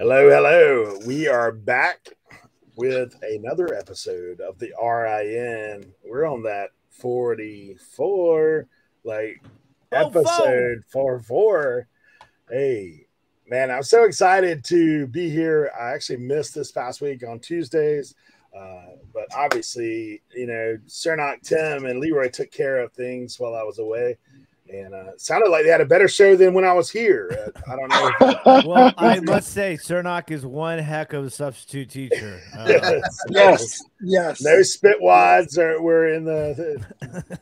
Hello, hello. We are back with another episode of the RIN. We're on that 44, like Oh, episode 44. Hey, man, I'm so excited to be here. I actually missed this past week on Tuesdays. Uh, but obviously, you know, Cernoch Tim and Leroy took care of things while I was away. And uh, sounded like they had a better show than when I was here. Uh, I don't know. Well, I must say, Cernoch is one heck of a substitute teacher. Uh, Yes. Yes, yes. No spit wads or we're in the,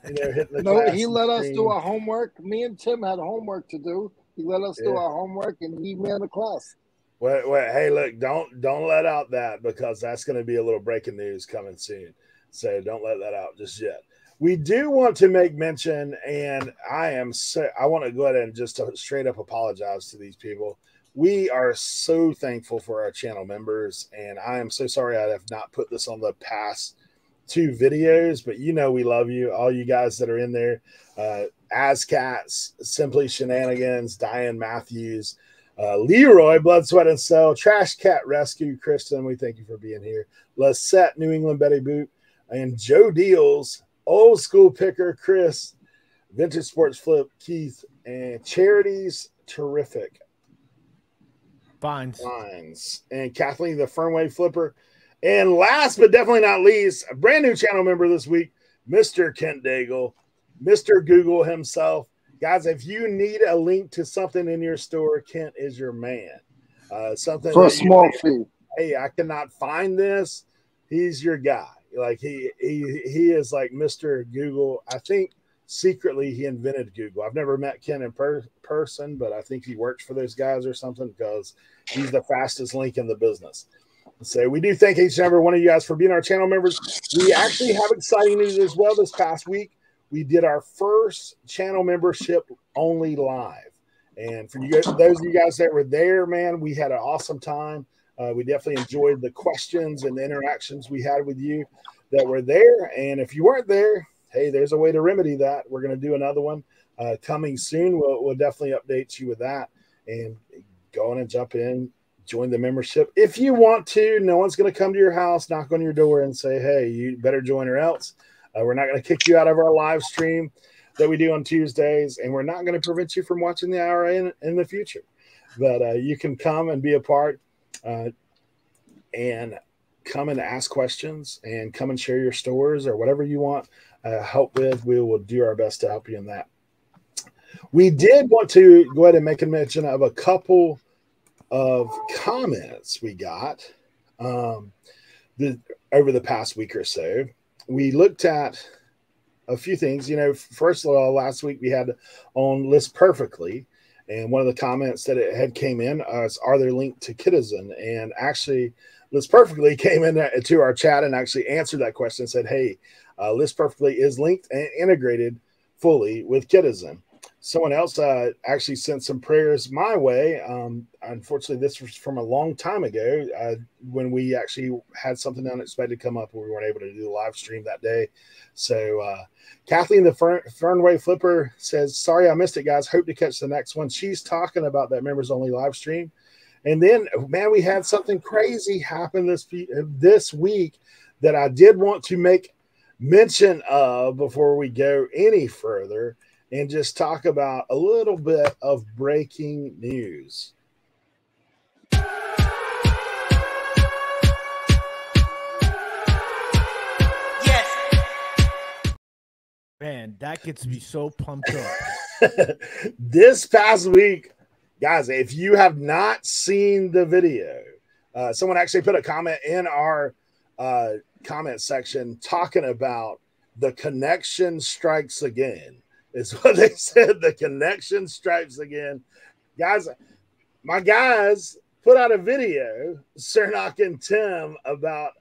you know, hitting the No, he and let us do our homework. Me and Tim had homework to do. He let us do our homework, and he ran the class. Wait, wait, hey, look, don't don't let out that because that's going to be a little breaking news coming soon. So don't let that out just yet. We do want to make mention, and I am so I want to go ahead and just uh, straight up apologize to these people. We are so thankful for our channel members, and I am so sorry I have not put this on the past two videos, but you know we love you, all you guys that are in there. Uh, Ascats, Simply Shenanigans, Diane Matthews, uh, Leroy, Blood, Sweat, and Sell, Trash Cat Rescue, Kristen, we thank you for being here. Lisette, New England Betty Boot, and Joe Deals, Old School Picker, Chris, Vintage Sports Flip, Keith, and Charities, terrific. Fines. Lines, and Kathleen, the Fernway Flipper. And last but definitely not least, a brand new channel member this week, Mr. Kent Daigle, Mr. Google himself. Guys, if you need a link to something in your store, Kent is your man. Uh, something For a small think, fee. hey, I cannot find this. He's your guy. Like he he he is like Mr. Google. I think secretly he invented Google. I've never met Ken in per- person, but I think he works for those guys or something because he's the fastest link in the business. So we do thank each and every one of you guys for being our channel members. We actually have exciting news as well. This past week, we did our first channel membership only live, and for you guys, those of you guys that were there, man, we had an awesome time. Uh, we definitely enjoyed the questions and the interactions we had with you that were there. And if you weren't there, hey, there's a way to remedy that. We're going to do another one uh, coming soon. We'll, we'll definitely update you with that and go on and jump in, join the membership. If you want to, no one's going to come to your house, knock on your door, and say, hey, you better join or else. Uh, we're not going to kick you out of our live stream that we do on Tuesdays, and we're not going to prevent you from watching the IRA in, in the future. But uh, you can come and be a part uh, and come and ask questions and come and share your stores or whatever you want uh, help with. We will do our best to help you in that. We did want to go ahead and make a mention of a couple of comments we got um, the, over the past week or so. We looked at a few things. You know, first of all, last week we had on List Perfectly, and one of the comments that it had came in uh, is, "Are they linked to Kitizen?" And actually, List Perfectly came in to our chat and actually answered that question and said, "Hey, uh, List Perfectly is linked and integrated fully with Kitizen." Someone else uh, actually sent some prayers my way. Um, unfortunately, this was from a long time ago uh, when we actually had something unexpected come up. We weren't able to do the live stream that day. So, uh, Kathleen, the Fern, Fernway Flipper, says, Sorry, I missed it, guys. Hope to catch the next one. She's talking about that members only live stream. And then, man, we had something crazy happen this, this week that I did want to make mention of before we go any further and just talk about a little bit of breaking news. Yes. Man, that gets me so pumped up. this past week, guys, if you have not seen the video, uh, someone actually put a comment in our uh, comment section talking about the connection strikes again. Is what they said. The connection strikes again, guys. My guys put out a video, Cernoch and Tim, about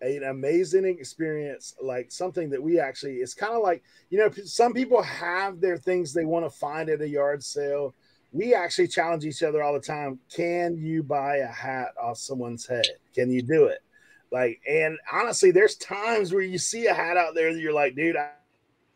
an amazing experience, like something that we actually, it's kind of like, you know, some people have their things they want to find at a yard sale. We actually challenge each other all the time. Can you buy a hat off someone's head? Can you do it? Like, and honestly, there's times where you see a hat out there that you're like, dude, I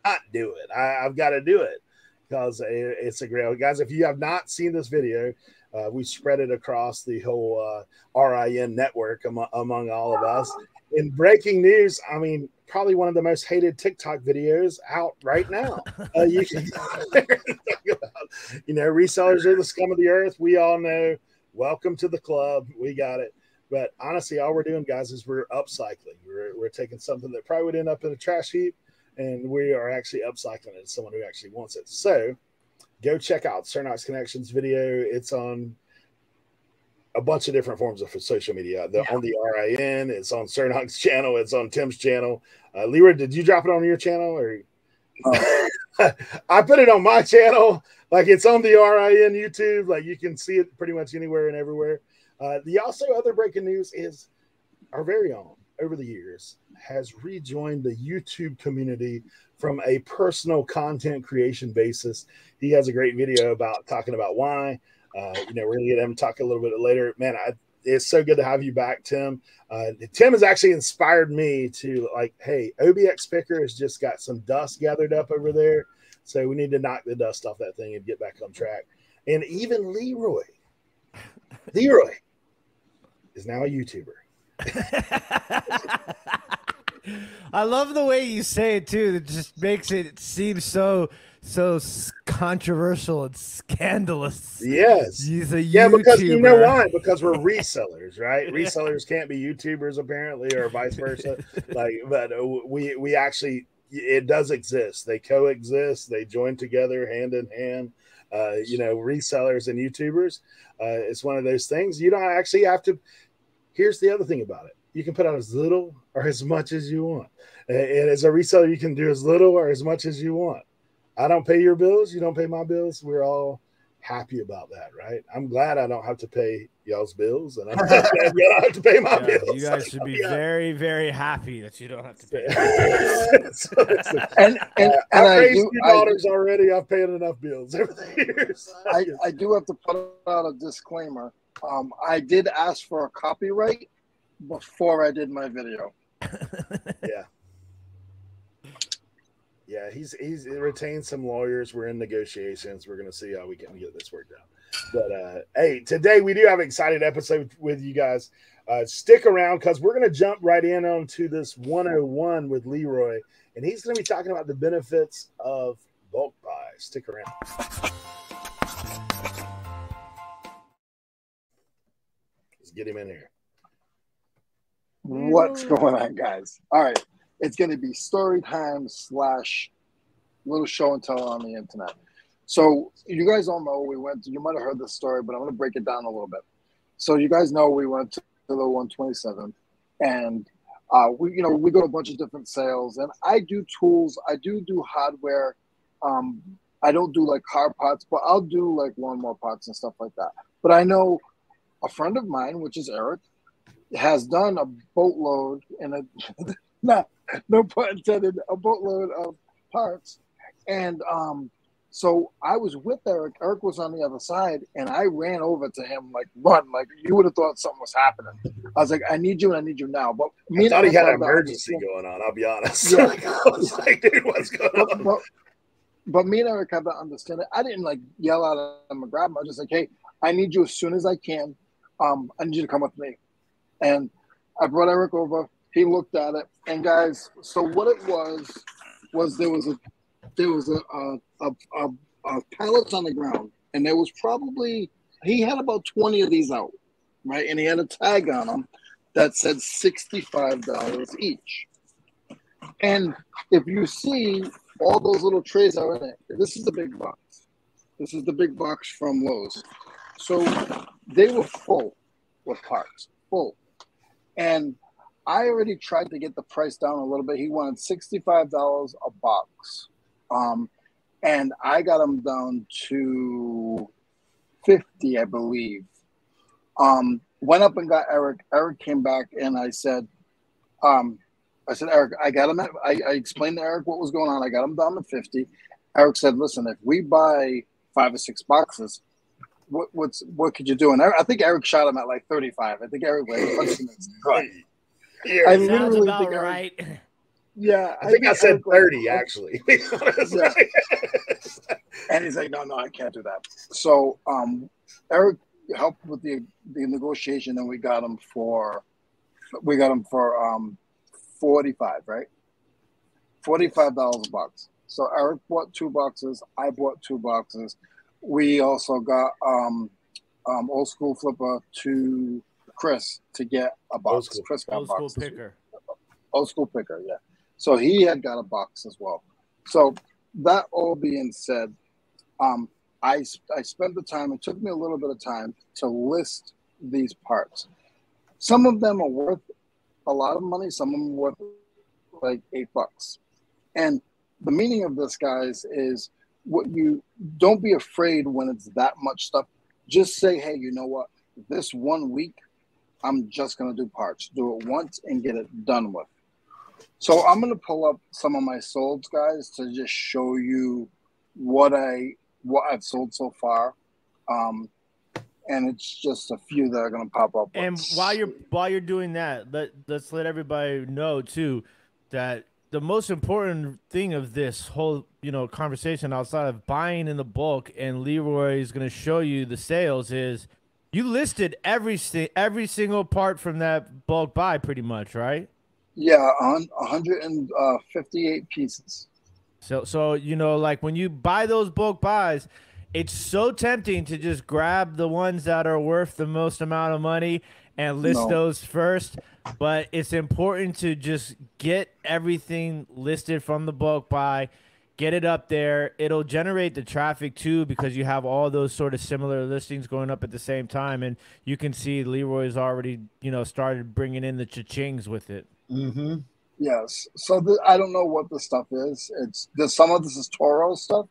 not do it. I, have got to do it because it's a great guys. If you have not seen this video, Uh, we spread it across the whole uh, RIN network among, among all of us. In breaking news, I mean, probably one of the most hated TikTok videos out right now. Uh, you can, you know, resellers are the scum of the earth. We all know. Welcome to the club. We got it. But honestly, all we're doing, guys, is we're upcycling. We're, we're taking something that probably would end up in a trash heap, and we are actually upcycling it to someone who actually wants it. So go check out Cernochs Connections video. It's on a bunch of different forms of social media. The, Yeah. On the RIN, it's on Cernoch's channel, it's on Tim's channel. Uh, Leroy, did you drop it on your channel or? I put it on my channel. Like it's on the RIN YouTube. Like you can see it pretty much anywhere and everywhere. Uh, the also other breaking news is our very own over the years has rejoined the YouTube community from a personal content creation basis. He has a great video about talking about why. Uh, you know, we're gonna get him to talk a little bit later. Man, I, it's so good to have you back, Tim. Uh, Tim has actually inspired me to like, hey, OBX Picker has just got some dust gathered up over there, so we need to knock the dust off that thing and get back on track. And even Leroy, Leroy is now a YouTuber. I love the way you say it too. It just makes it seem so so controversial and scandalous. Yes. He's a Yeah, because you know why? Because we're resellers, right? Resellers can't be YouTubers apparently, or vice versa. like, but uh, we we actually it does exist. They coexist. They join together hand in hand. Uh, you know, resellers and YouTubers. Uh, it's one of those things. You don't actually have to. Here's the other thing about it: you can put out as little or as much as you want. And and as a reseller, you can do as little or as much as you want. I don't pay your bills. You don't pay my bills. We're all happy about that, right? I'm glad I don't have to pay y'all's bills, and I'm glad I don't have to pay my Yeah, bills. you guys should be Yeah. very, very happy that you don't have to pay. So it's- And and, uh, and I've I raised do two I, daughters already. I've paid enough bills over the years. I, I do have to put out a disclaimer. Um, I did ask for a copyright before I did my video. yeah, Yeah, he's he's retained some lawyers. We're in negotiations. We're gonna see how we can get this worked out. But uh hey, today we do have an exciting episode with you guys. Uh stick around because we're gonna jump right in onto this 101 with Leroy, and he's gonna be talking about the benefits of bulk buys. Stick around. Let's get him in here. What's going on, guys? All right, it's going to be story time slash little show and tell on the internet. So you guys all know we went. You might have heard this story, but I'm going to break it down a little bit. So you guys know we went to the 127, and uh, we, you know, we go to a bunch of different sales, and I do tools. I do do hardware. Um, I don't do like car parts, but I'll do like lawnmower parts and stuff like that. But I know a friend of mine, which is Eric, has done a boatload and a not no pun intended a boatload of parts and um so i was with eric eric was on the other side and i ran over to him like run like you would have thought something was happening i was like i need you and i need you now but me I thought he had an emergency going on. I'll be honest. Yeah. Like, I was like, dude, what's going but, on? but, but me and Eric have understand it. I didn't like yell out at him and grab him. I was just like, hey, I need you as soon as I can. Um, I need you to come with me. And I brought Eric over. He looked at it. And guys, so what it was was there was a there was a a, a, a, pallets on the ground, and there was probably he had about twenty of these out, right? And he had a tag on them that said sixty five dollars each. And if you see all those little trays are in it. This is the big box. This is the big box from Lowe's. So they were full with parts, full. And I already tried to get the price down a little bit. He wanted $65 a box. Um, and I got him down to 50, I believe. Um, went up and got Eric. Eric came back and I said, um, I said, Eric, I got him. At, I, I explained to Eric what was going on. I got him down to 50. Eric said, listen, if we buy five or six boxes, what, what's what could you do? And Eric, I think Eric shot him at like 35. I think Eric like punched him in the gut. Yeah, I Sounds literally about think Eric- right. Yeah, I think I said Eric, like, 30 actually. to be honest. Yeah. And he's like, no, no, I can't do that. So um, Eric helped with the the negotiation, and we got them for we got them for um forty five, right? Forty five dollars a box. So Eric bought two boxes. I bought two boxes. We also got um, um old school flipper to Chris to get a box. school. Chris got Old school boxes. picker. Old school picker, yeah. So he had got a box as well. So that all being said, um, I I spent the time. It took me a little bit of time to list these parts. Some of them are worth a lot of money. Some of them are worth like eight bucks. And the meaning of this, guys, is what you don't be afraid when it's that much stuff. Just say, hey, you know what? This one week, I'm just gonna do parts. Do it once and get it done with. So I'm gonna pull up some of my solds, guys, to just show you what I what I've sold so far. Um, and it's just a few that are gonna pop up. And while you're while you're doing that, let let's let everybody know too that the most important thing of this whole you know conversation outside of buying in the bulk and Leroy is going to show you the sales is you listed every every single part from that bulk buy pretty much right yeah, on 158 uh, pieces. so so you know like when you buy those bulk buys it's so tempting to just grab the ones that are worth the most amount of money and list No. those first but it's important to just get everything listed from the bulk buy get it up there it'll generate the traffic too because you have all those sort of similar listings going up at the same time and you can see leroy's already you know started bringing in the cha-chings with it Mm-hmm. Yes. So the, I don't know what the stuff is. It's the, some of this is Toro stuff.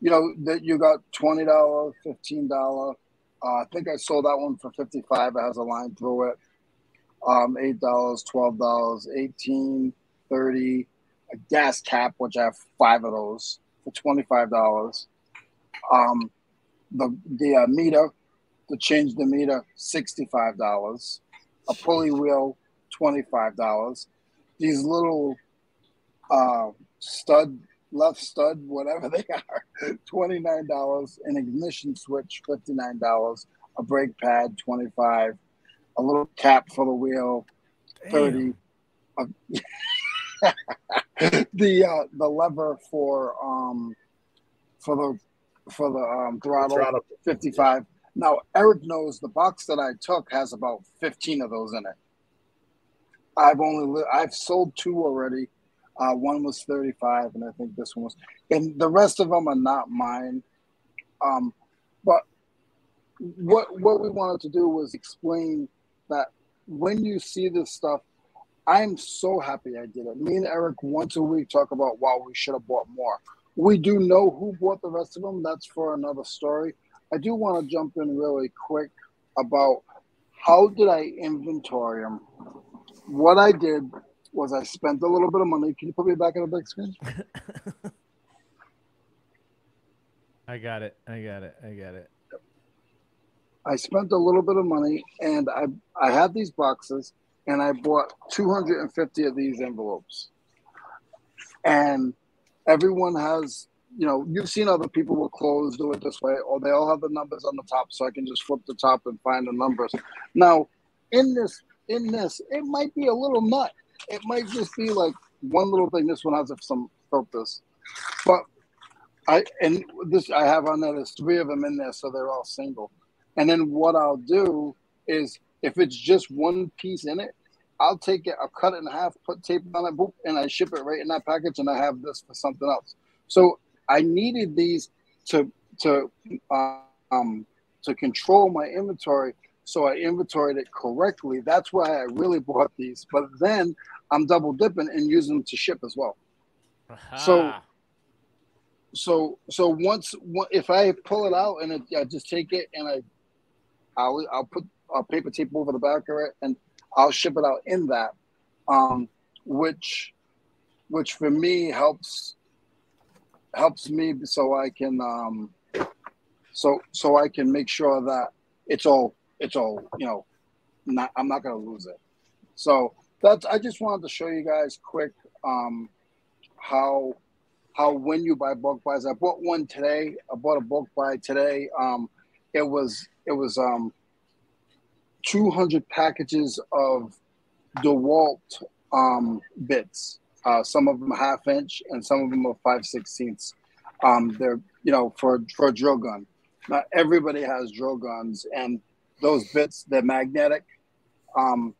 You know that you got twenty dollar, fifteen dollar. Uh, I think I sold that one for fifty five. It has a line through it. Um, eight dollars, twelve dollars, eighteen, thirty. A gas cap, which I have five of those for twenty five dollars. Um, the the uh, meter to change the meter, sixty five dollars. A pulley wheel, twenty-five dollars. These little uh, stud, left stud, whatever they are, twenty-nine dollars. An ignition switch, fifty-nine dollars. A brake pad, twenty-five. A little cap for the wheel, thirty. A- the uh, the lever for um for the for the um, throttle, Throttle. 55. Now, Eric knows the box that I took has about 15 of those in it. I've only li- I've sold two already. Uh, one was 35, and I think this one was, and the rest of them are not mine. Um, but what what we wanted to do was explain that when you see this stuff, I'm so happy I did it. Me and Eric once a week talk about wow, we should have bought more. We do know who bought the rest of them. That's for another story. I do want to jump in really quick about how did I inventory them. What I did was I spent a little bit of money. Can you put me back on the big screen? i got it i got it i got it I spent a little bit of money and I I had these boxes and I bought 250 of these envelopes. And everyone has, you know, you've seen other people with clothes do it this way, or they all have the numbers on the top, so I can just flip the top and find the numbers. Now, in this, in this, it might be a little nut. It might just be like one little thing. This one has some filters, but I and this I have on there. There's three of them in there, so they're all single. And then what I'll do is if it's just one piece in it, I'll take it, I'll cut it in half, put tape on it, boop, and I ship it right in that package, and I have this for something else. So I needed these to to uh, um to control my inventory, so I inventoried it correctly. That's why I really bought these. But then I'm double dipping and using them to ship as well. So- Aha. so so once one- if I pull it out and it, I just take it and I I'll I'll put a paper tape over the back of it and I'll ship it out in that, um, which which for me helps helps me so I can um, so so I can make sure that it's all it's all you know not I'm not gonna lose it. So that's I just wanted to show you guys quick um, how how when you buy bulk buys. I bought one today. I bought a bulk buy today. Um, it was it was um 200 packages of DeWalt um, bits. Uh, some of them half inch and some of them are five sixteenths. Um, they're you know for for a drill gun. Not everybody has drill guns, and those bits they're magnetic. Um,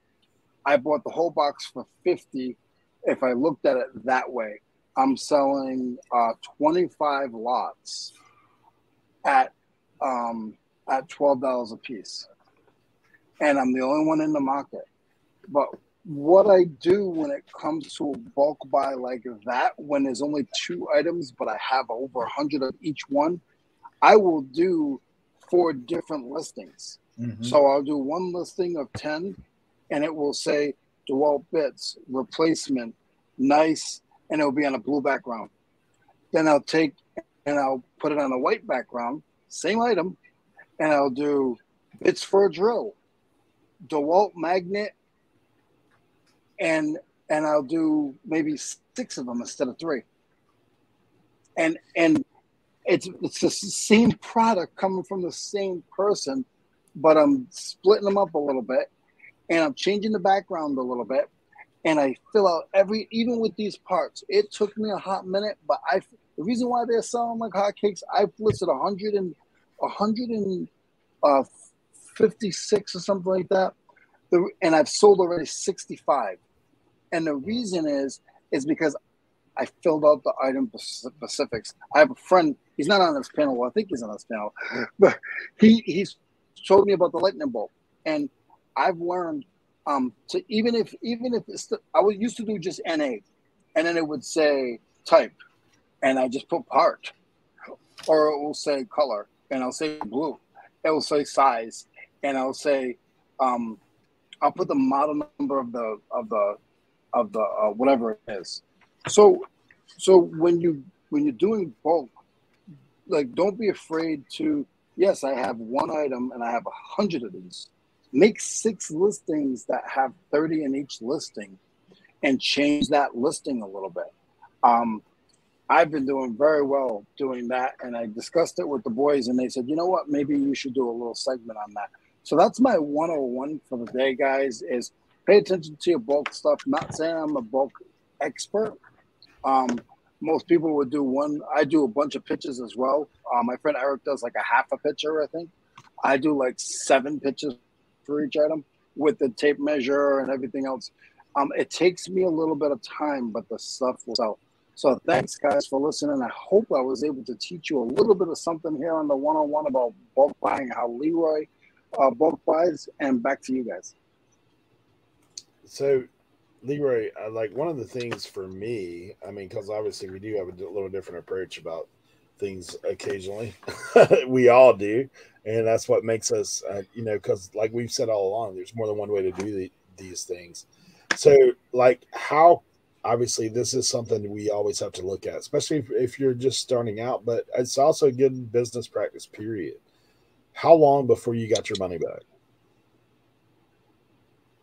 I bought the whole box for fifty. If I looked at it that way, I'm selling uh, twenty five lots at um, at twelve dollars a piece, and I'm the only one in the market. But what I do when it comes to a bulk buy like that, when there's only two items, but I have over a hundred of each one, I will do four different listings. Mhm. So I'll do one listing of 10 and it will say DeWalt bits, replacement, nice, and it'll be on a blue background. Then I'll take and I'll put it on a white background, same item, and I'll do bits for a drill, DeWalt magnet, and and I'll do maybe six of them instead of three. And and it's it's the same product coming from the same person, but I'm splitting them up a little bit, and I'm changing the background a little bit, and I fill out every even with these parts. It took me a hot minute, but I the reason why they're selling like hotcakes, I've listed a hundred and a hundred and uh, fifty six or something like that, the, and I've sold already sixty five, and the reason is is because I filled out the item specifics. I have a friend. He's not on this panel. I think he's on this panel, but he he's told me about the lightning bolt, and I've learned um to even if even if it's the, I was used to do just NA, and then it would say type, and I just put part, or it will say color, and I'll say blue. It will say size, and I'll say um I'll put the model number of the of the of the uh, whatever it is. So, so when you when you're doing bulk, like don't be afraid to. Yes, I have one item and I have a hundred of these. Make six listings that have thirty in each listing, and change that listing a little bit. Um, I've been doing very well doing that, and I discussed it with the boys, and they said, you know what, maybe you should do a little segment on that. So that's my 101 for the day, guys. Is pay attention to your bulk stuff. Not saying I'm a bulk expert. Um, most people would do one. I do a bunch of pitches as well. Uh, my friend Eric does like a half a pitcher, I think. I do like seven pitches for each item with the tape measure and everything else. Um, it takes me a little bit of time, but the stuff will sell. So thanks, guys, for listening. I hope I was able to teach you a little bit of something here on the one-on-one about bulk buying, how Leroy uh, bulk buys, and back to you guys. So, Leroy, uh, like one of the things for me, I mean, because obviously we do have a little different approach about things occasionally. we all do, and that's what makes us, uh, you know, because like we've said all along, there's more than one way to do the, these things. So, like, how obviously this is something we always have to look at, especially if, if you're just starting out, but it's also good business practice. Period. How long before you got your money back?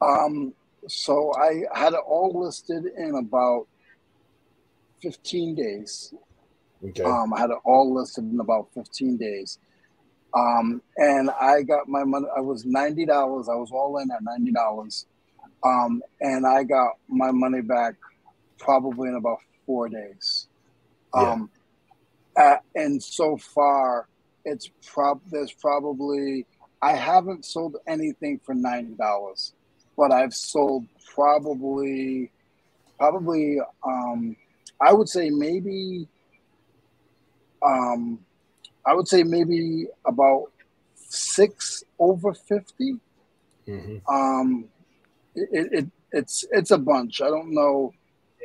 Um, so I had it all listed in about 15 days. Okay. Um, I had it all listed in about 15 days. Um, and I got my money. I was $90. I was all in at $90. Um, and I got my money back probably in about four days. Yeah. Um, uh, and so far, it's prob there's probably I haven't sold anything for ninety dollars, but I've sold probably probably um, I would say maybe um, I would say maybe about six over fifty. hmm Um, it, it it's it's a bunch. I don't know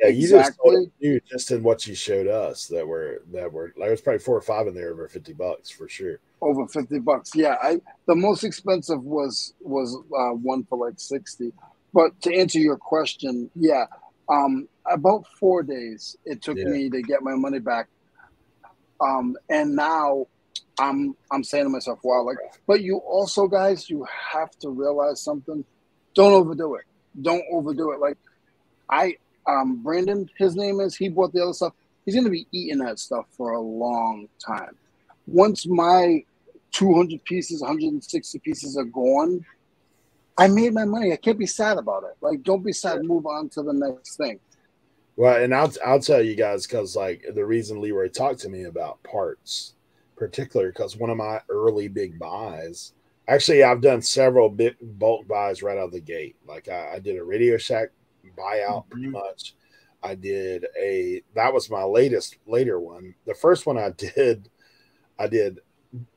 Yeah, you just Exactly. us, you just in what you showed us that were that were like it was probably four or five in there over fifty bucks for sure. over 50 bucks yeah i the most expensive was was uh, one for like 60 but to answer your question yeah um about four days it took Yeah. me to get my money back um and now i'm i'm saying to myself wow like but you also guys you have to realize something don't overdo it don't overdo it like i um brandon his name is he bought the other stuff he's going to be eating that stuff for a long time once my 200 pieces, 160 pieces are gone. I made my money. I can't be sad about it. Like, don't be sad. Move on to the next thing. Well, and I'll I'll tell you guys because like the reason Leroy talked to me about parts, particular because one of my early big buys. Actually, I've done several big bulk buys right out of the gate. Like I, I did a Radio Shack buyout pretty much. I did a that was my latest later one. The first one I did, I did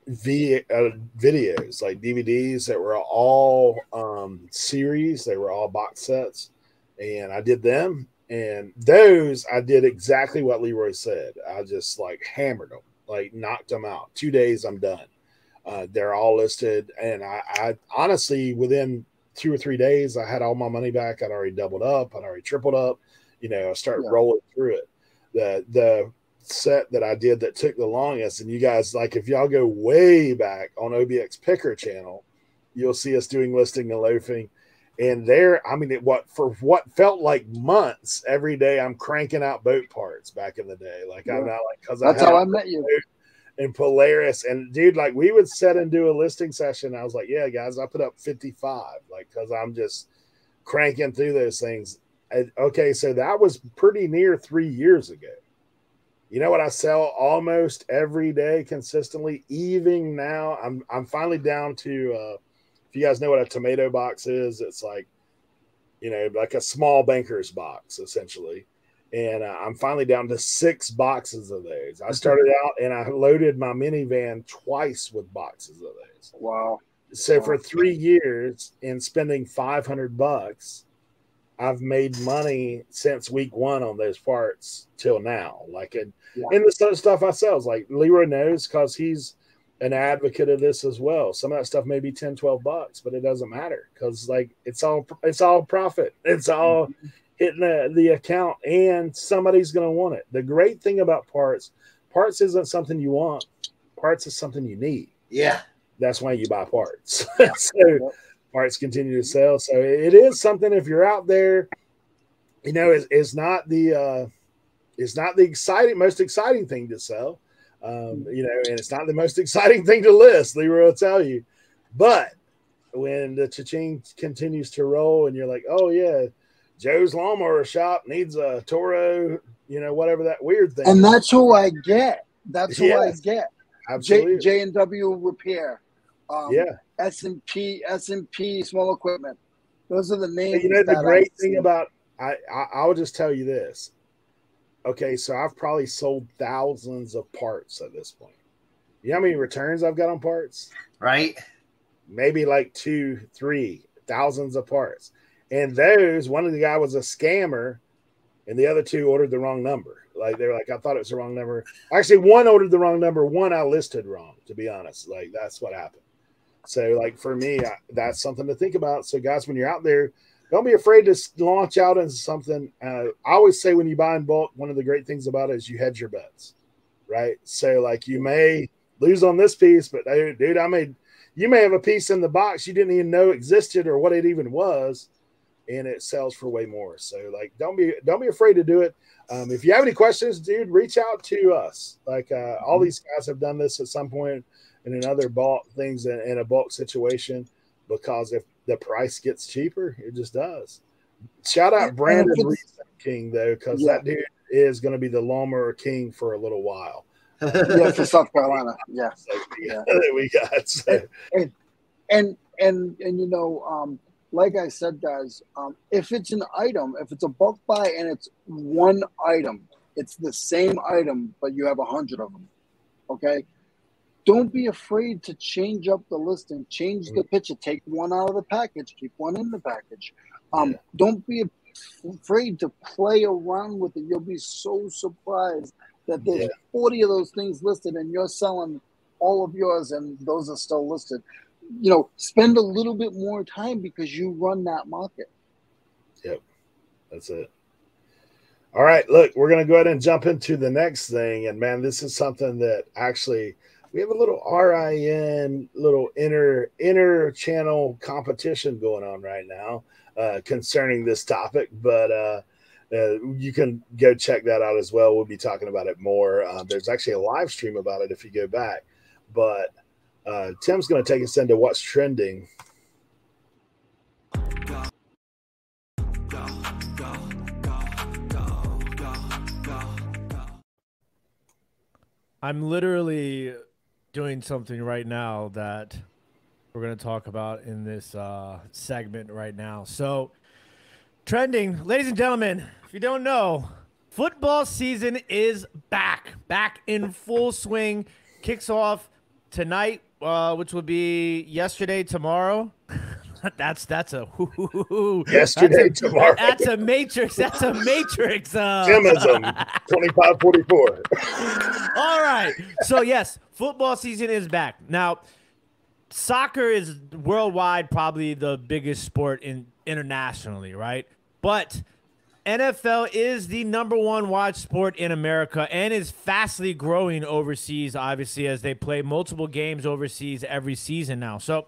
v uh, videos like DVDs that were all um, series. They were all box sets, and I did them. And those I did exactly what Leroy said. I just like hammered them, like knocked them out. Two days, I'm done. Uh, they're all listed, and I, I honestly within two or three days, I had all my money back. I'd already doubled up. I'd already tripled up. You know, I started Yeah. rolling through it. The the set that I did that took the longest, and you guys like if y'all go way back on OBX Picker channel, you'll see us doing listing and loafing. And there, I mean, it, what for what felt like months every day, I'm cranking out boat parts back in the day. Like I'm not like because That's I how I met you. And Polaris. And dude, like we would set and do a listing session. I was like, yeah, guys, I put up 55, like, because I'm just cranking through those things. And, okay, so that was pretty near three years ago. You know what I sell almost every day consistently, even now. I'm I'm finally down to uh if you guys know what a tomato box is, it's like you know, like a small banker's box essentially and uh, I'm finally down to six boxes of those. I started out and I loaded my minivan twice with boxes of those. Wow. So for three years and spending 500 bucks, I've made money since week one on those parts till now. Like, and, Yeah. and the stuff, stuff I sell is like Leroy knows because he's an advocate of this as well. Some of that stuff may be 10, 12 bucks, but it doesn't matter because like it's all, it's all profit. It's all, hitting the, the account and somebody's going to want it. The great thing about parts, parts isn't something you want. Parts is something you need. Yeah. That's why you buy parts. so parts continue to sell. So it is something if you're out there, you know, it's, it's not the uh it's not the exciting most exciting thing to sell. Um, you know, and it's not the most exciting thing to list, Leroy will tell you. But when the cha-ching continues to roll and you're like, oh yeah, Joe's lawnmower shop needs a Toro, you know, whatever that weird thing. And is. that's who I get. That's who Yes. I get. absolutely, J J and W Repair. Um, yeah. S and P S and P Small Equipment. Those are the But names. you know the that I great see. thing about I, I I'll just tell you this. Okay, so I've probably sold thousands of parts at this point. You know how many returns I've got on parts? Right. Maybe like two, three thousands of parts. And those, one of the guy was a scammer, and the other two ordered the wrong number. Like they're like, I thought it was the wrong number. Actually, one ordered the wrong number. One I listed wrong. To be honest, like that's what happened. So, like for me, I, that's something to think about. So, guys, when you're out there, don't be afraid to launch out into something. Uh, I always say when you buy in bulk, one of the great things about it is you hedge your bets, right? So, like you may lose on this piece, but dude, I made you may have a piece in the box you didn't even know existed or what it even was, and it sells for way more. So, like, don't be don't be afraid to do it. Um, if you have any questions, dude, reach out to us. Like uh, all these guys have done this at some point in another bulk things in, in a bulk situation because if the price gets cheaper, it just does. Shout out Brandon and King though, because Yeah. that dude is going to be the lawnmower king for a little while. yeah, for South Carolina. Yeah. So Yeah. that we got. So, and and and you know um like i said guys um if it's an item if it's a bulk buy and it's one item it's the same item but you have a hundred of them okay? Don't be afraid to change up the listing change the picture. Take one out of the package keep one in the package. Um don't be afraid to play around with it. You'll be so surprised that there's Yeah. 40 of those things listed and you're selling all of yours and those are still listed you know, spend a little bit more time because you run that market. Yep. That's it. All right, look, we're going to go ahead and jump into the next thing. And man, this is something that actually we have a little RIN, little inner inner channel competition going on right now uh, concerning this topic. But uh, uh, you can go check that out as well. We'll be talking about it more. Uh, there's actually a live stream about it if you go back. But Uh, Tim's going to take us into what's trending. I'm literally doing something right now that we're going to talk about in this uh, segment right now. So, trending, ladies and gentlemen, if you don't know, football season is back, back in full swing. Kicks off tonight, uh, which would be yesterday, tomorrow. that's that's a yesterday that's a, tomorrow. That's a matrix. That's a matrix. Uh, Timism twenty five forty four. All right. So yes, football season is back now. Soccer is worldwide probably the biggest sport in internationally, right? But NFL is the number one watch sport in America and is fastly growing overseas, obviously, as they play multiple games overseas every season now. So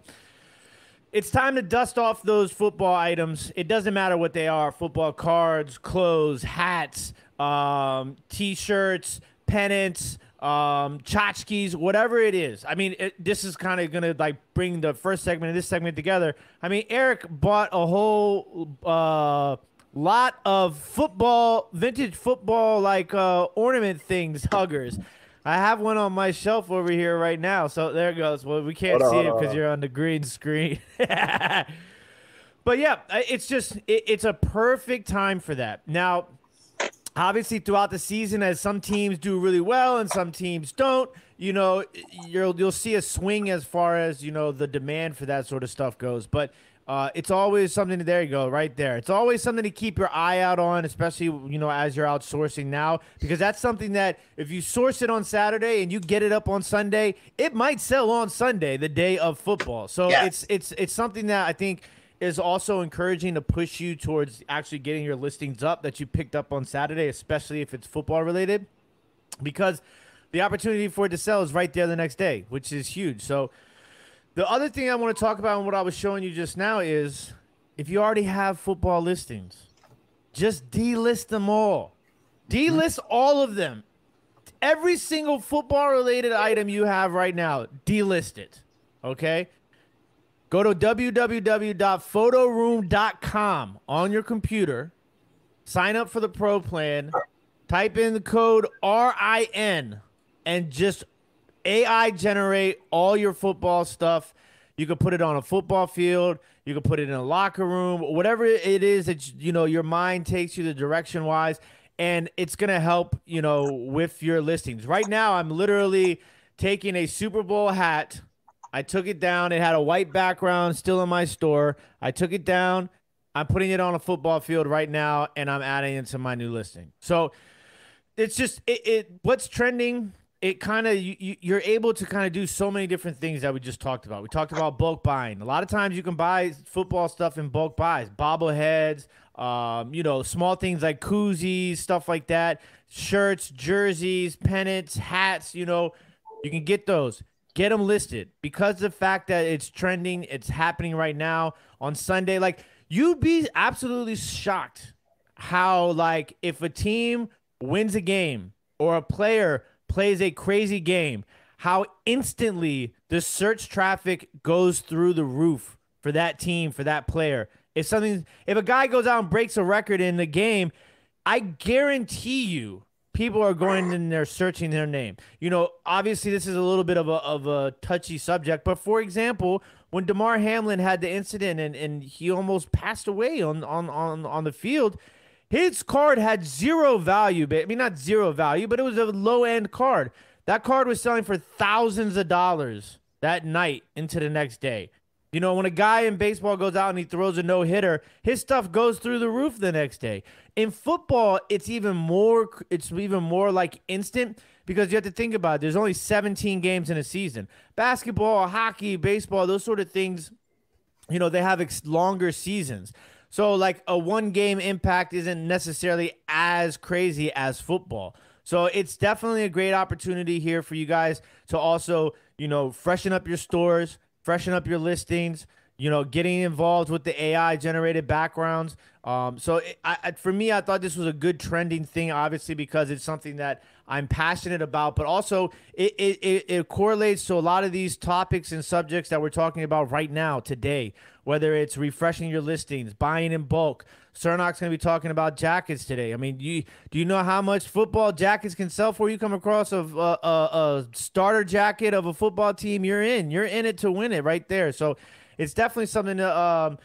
it's time to dust off those football items. It doesn't matter what they are football cards, clothes, hats, um, t shirts, pennants, um, tchotchkes, whatever it is. I mean, it, this is kind of going to like bring the first segment and this segment together. I mean, Eric bought a whole. Uh, lot of football, vintage football like uh, ornament things, huggers. I have one on my shelf over here right now. So there it goes. Well, we can't see it because you're on the green screen. but yeah, it's just it, it's a perfect time for that. Now, obviously, throughout the season, as some teams do really well and some teams don't, you know, you'll you'll see a swing as far as you know the demand for that sort of stuff goes. But uh, it's always something. To, there you go, right there. It's always something to keep your eye out on, especially you know as you're outsourcing now, because that's something that if you source it on Saturday and you get it up on Sunday, it might sell on Sunday, the day of football. So yes. it's it's it's something that I think is also encouraging to push you towards actually getting your listings up that you picked up on Saturday, especially if it's football related, because the opportunity for it to sell is right there the next day, which is huge. So the other thing I want to talk about and what I was showing you just now is if you already have football listings, just delist them all. Delist all of them. Every single football related item you have right now, delist it. Okay? Go to www.photoroom.com on your computer. Sign up for the pro plan. Type in the code RIN and just AI generate all your football stuff. You can put it on a football field. You can put it in a locker room, whatever it is that you know your mind takes you the direction wise, and it's gonna help you know with your listings. Right now, I'm literally taking a Super Bowl hat. I took it down. It had a white background, still in my store. I took it down. I'm putting it on a football field right now, and I'm adding it to my new listing. So it's just it, it what's trending it kind of you, you're able to kind of do so many different things that we just talked about. We talked about bulk buying. A lot of times you can buy football stuff in bulk buys, bobbleheads, um, you know, small things like koozies, stuff like that, shirts, jerseys, pennants, hats. You know, you can get those. Get them listed because the fact that it's trending, it's happening right now on Sunday. Like you'd be absolutely shocked how like if a team wins a game or a player plays a crazy game, how instantly the search traffic goes through the roof for that team, for that player. If something, if a guy goes out and breaks a record in the game, I guarantee you people are going in there searching their name. You know, obviously this is a little bit of a of a touchy subject, but for example, when Damar Hamlin had the incident and, and he almost passed away on on on, on the field, his card had zero value. I mean, not zero value, but it was a low end card. That card was selling for thousands of dollars that night into the next day. You know, when a guy in baseball goes out and he throws a no hitter, his stuff goes through the roof the next day. In football, it's even more it's even more like instant because you have to think about it. There's only 17 games in a season. Basketball, hockey, baseball, those sort of things, you know, they have ex- longer seasons. So like a one game impact isn't necessarily as crazy as football. So it's definitely a great opportunity here for you guys to also, you know, freshen up your stores, freshen up your listings, you know, getting involved with the AI generated backgrounds. Um, so it, I, for me, I thought this was a good trending thing, obviously, because it's something that I'm passionate about, but also it, it, it, correlates to a lot of these topics and subjects that we're talking about right now, today, whether it's refreshing your listings, buying in bulk. Cernoch's going to be talking about jackets today. I mean, you do you know how much football jackets can sell for? You come across a, a, a starter jacket of a football team, you're in. You're in it to win it right there. So it's definitely something to um,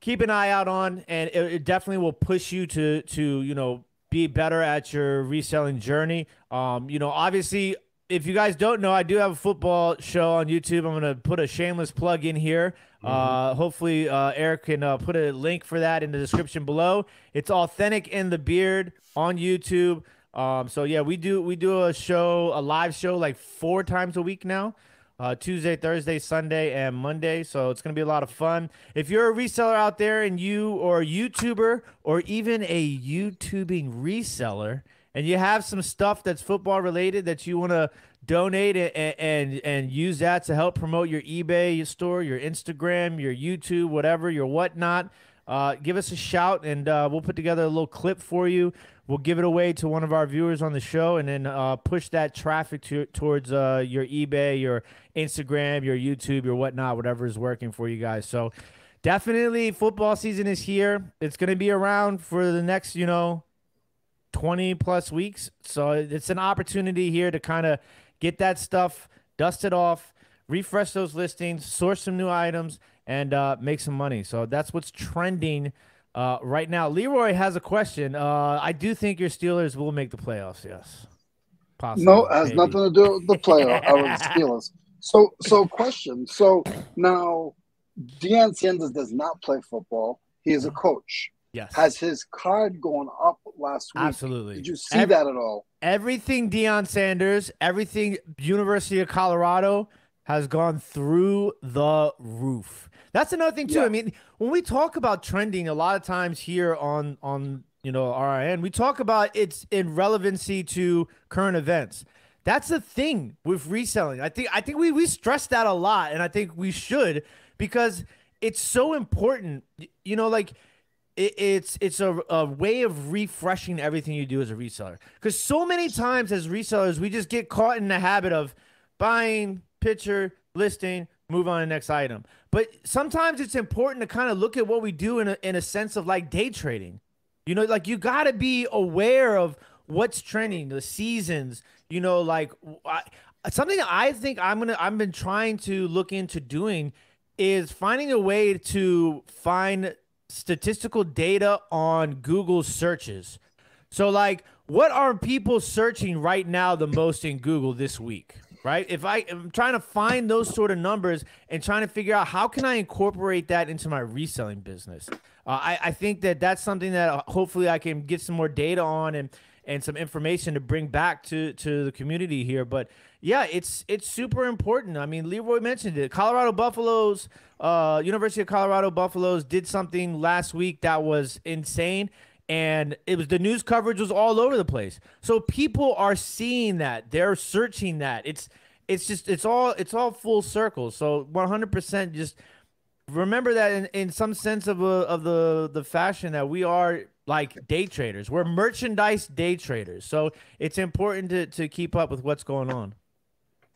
keep an eye out on, and it, it, definitely will push you to to you know be better at your reselling journey. Um, you know, obviously. If you guys don't know, I do have a football show on YouTube. I'm gonna put a shameless plug in here. Mm-hmm. Uh, hopefully, uh, Eric can uh, put a link for that in the description below. It's authentic in the beard on YouTube. Um, so yeah, we do we do a show, a live show, like four times a week now uh, Tuesday, Thursday, Sunday, and Monday. So it's going to be a lot of fun. If you're a reseller out there and you or a YouTuber or even a YouTubing reseller and you have some stuff that's football related that you want to donate and, and and use that to help promote your eBay your store, your Instagram, your YouTube, whatever, your whatnot, uh, give us a shout and uh, we'll put together a little clip for you. We'll give it away to one of our viewers on the show, and then uh, push that traffic to, towards uh, your eBay, your Instagram, your YouTube, your whatnot, whatever is working for you guys. So definitely, football season is here. It's going to be around for the next, you know, 20 plus weeks. So it's an opportunity here to kind of get that stuff dusted off, refresh those listings, source some new items, and uh, make some money. So that's what's trending uh, right now, Leroy has a question. Uh, I do think your Steelers will make the playoffs. Yes, possibly. No, has maybe. nothing to do with the playoff. I was Steelers. So, so question. So now, Deion Sanders does not play football. He is a coach. Yes. Has his card gone up last week? Absolutely. Did you see Every, that at all? Everything Deion Sanders, everything University of Colorado has gone through the roof. That's another thing too. Yeah. I mean, when we talk about trending, a lot of times here on on you know RIN, we talk about its in relevancy to current events. That's the thing with reselling. I think I think we we stress that a lot, and I think we should because it's so important. You know, like it, it's it's a, a way of refreshing everything you do as a reseller. Because so many times as resellers, we just get caught in the habit of buying, picture, listing, move on to the next item. But sometimes it's important to kind of look at what we do in a, in a sense of like day trading. You know, like you got to be aware of what's trending, the seasons. You know, like I, something I think I'm gonna I've been trying to look into doing is finding a way to find statistical data on Google searches. So, like, what are people searching right now the most in Google this week? Right? If I am trying to find those sort of numbers and trying to figure out how can I incorporate that into my reselling business, uh, I, I think that that's something that uh, hopefully I can get some more data on and and some information to bring back to to the community here. But yeah, it's it's super important. I mean, Leroy mentioned it. Colorado Buffaloes, uh, University of Colorado Buffaloes did something last week that was insane and it was the news coverage was all over the place. So people are seeing that, they're searching that. It's it's just it's all it's all full circle. So 100% just remember that in, in some sense of a, of the the fashion that we are like day traders. We're merchandise day traders. So it's important to to keep up with what's going on.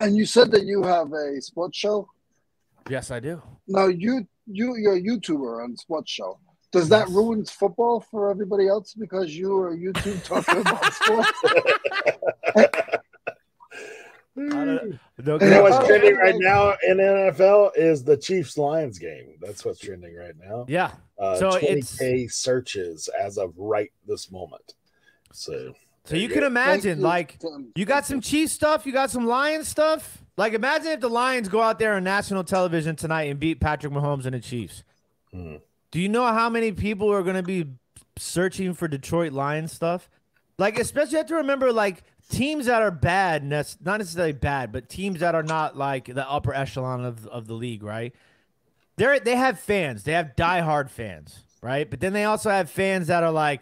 And you said that you have a sports show? Yes, I do. Now you you you're a YouTuber on sports show. Does that ruin football for everybody else because you are YouTube talking about sports? you know what's trending right now in NFL is the Chiefs Lions game. That's what's trending right now. Yeah. Uh, so 20k it's... searches as of right this moment. So so you can imagine, you. like, you got some Chiefs stuff, you got some Lions stuff. Like, imagine if the Lions go out there on national television tonight and beat Patrick Mahomes and the Chiefs. Hmm. Do you know how many people are going to be searching for Detroit Lions stuff? Like, especially you have to remember, like, teams that are bad, not necessarily bad, but teams that are not like the upper echelon of, of the league, right? They're, they have fans. They have diehard fans, right? But then they also have fans that are like,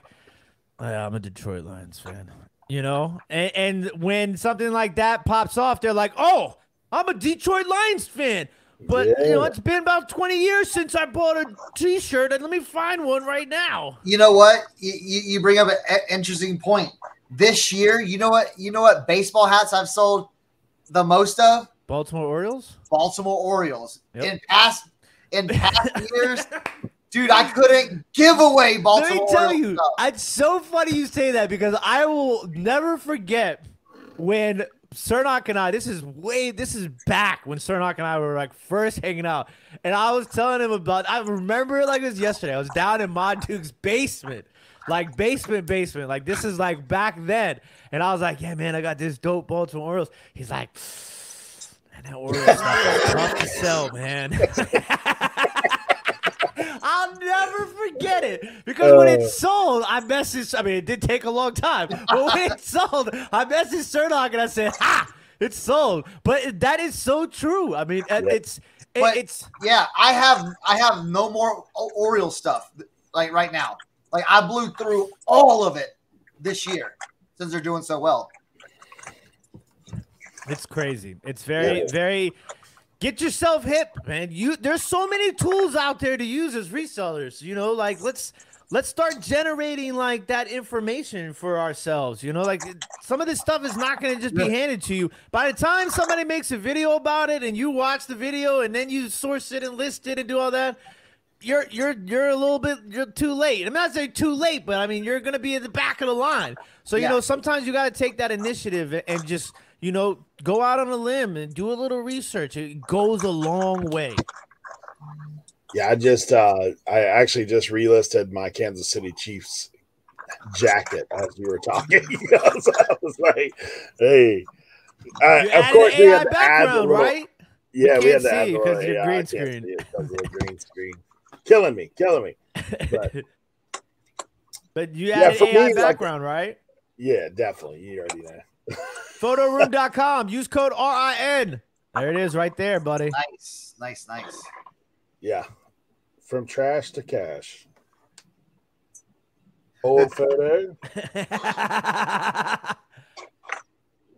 oh, yeah, I'm a Detroit Lions fan, you know? And, and when something like that pops off, they're like, oh, I'm a Detroit Lions fan. But you know, it's been about 20 years since I bought a t-shirt, and let me find one right now. You know what? You, you, you bring up an interesting point. This year, you know what? You know what baseball hats I've sold the most of? Baltimore Orioles? Baltimore Orioles. Yep. In past in past years, dude, I couldn't give away Baltimore. Let me tell Orioles you, stuff. it's so funny you say that because I will never forget when Cernoch and I, this is way, this is back when Cernoch and I were like first hanging out. And I was telling him about, I remember it like it was yesterday. I was down in Mod Duke's basement, like basement, basement. Like this is like back then. And I was like, yeah, man, I got this dope Baltimore Orioles. He's like, man, that Orioles tough to sell, man. I'll never forget it because when Uh. it sold, I messaged. I mean, it did take a long time, but when it sold, I messaged Cernoch and I said, "Ha, it's sold." But that is so true. I mean, it's it, But- it's Yeah, I have I have no more O- Orioles stuff like right now. Like I blew through all of it this year since they're doing so well. it's crazy. It's very Yeah. very. Get yourself hip, man. You there's so many tools out there to use as resellers. You know, like let's let's start generating like that information for ourselves. You know, like some of this stuff is not going to just be handed to you. By the time somebody makes a video about it and you watch the video and then you source it and list it and do all that, you're you're you're a little bit you're too late. I'm not saying too late, but I mean you're going to be at the back of the line. So you Yeah. know sometimes you got to take that initiative and- and just you know go out on a limb and do a little research. It goes a long way. Yeah, I just uh I actually just relisted my Kansas City Chiefs jacket as we were talking. so I was like, hey. Uh, You of course, we had to add the little- right? Yeah, we had to add see the 'cause little you're green screen. it 'cause of the green screen. Killing me, killing me. But But you Yeah, AI me, like- background, right? yeah, definitely. You already know. Photoroom.com. Use code RIN. There it is right there, buddy. Nice, nice, nice. Yeah. From trash to cash. Old photo,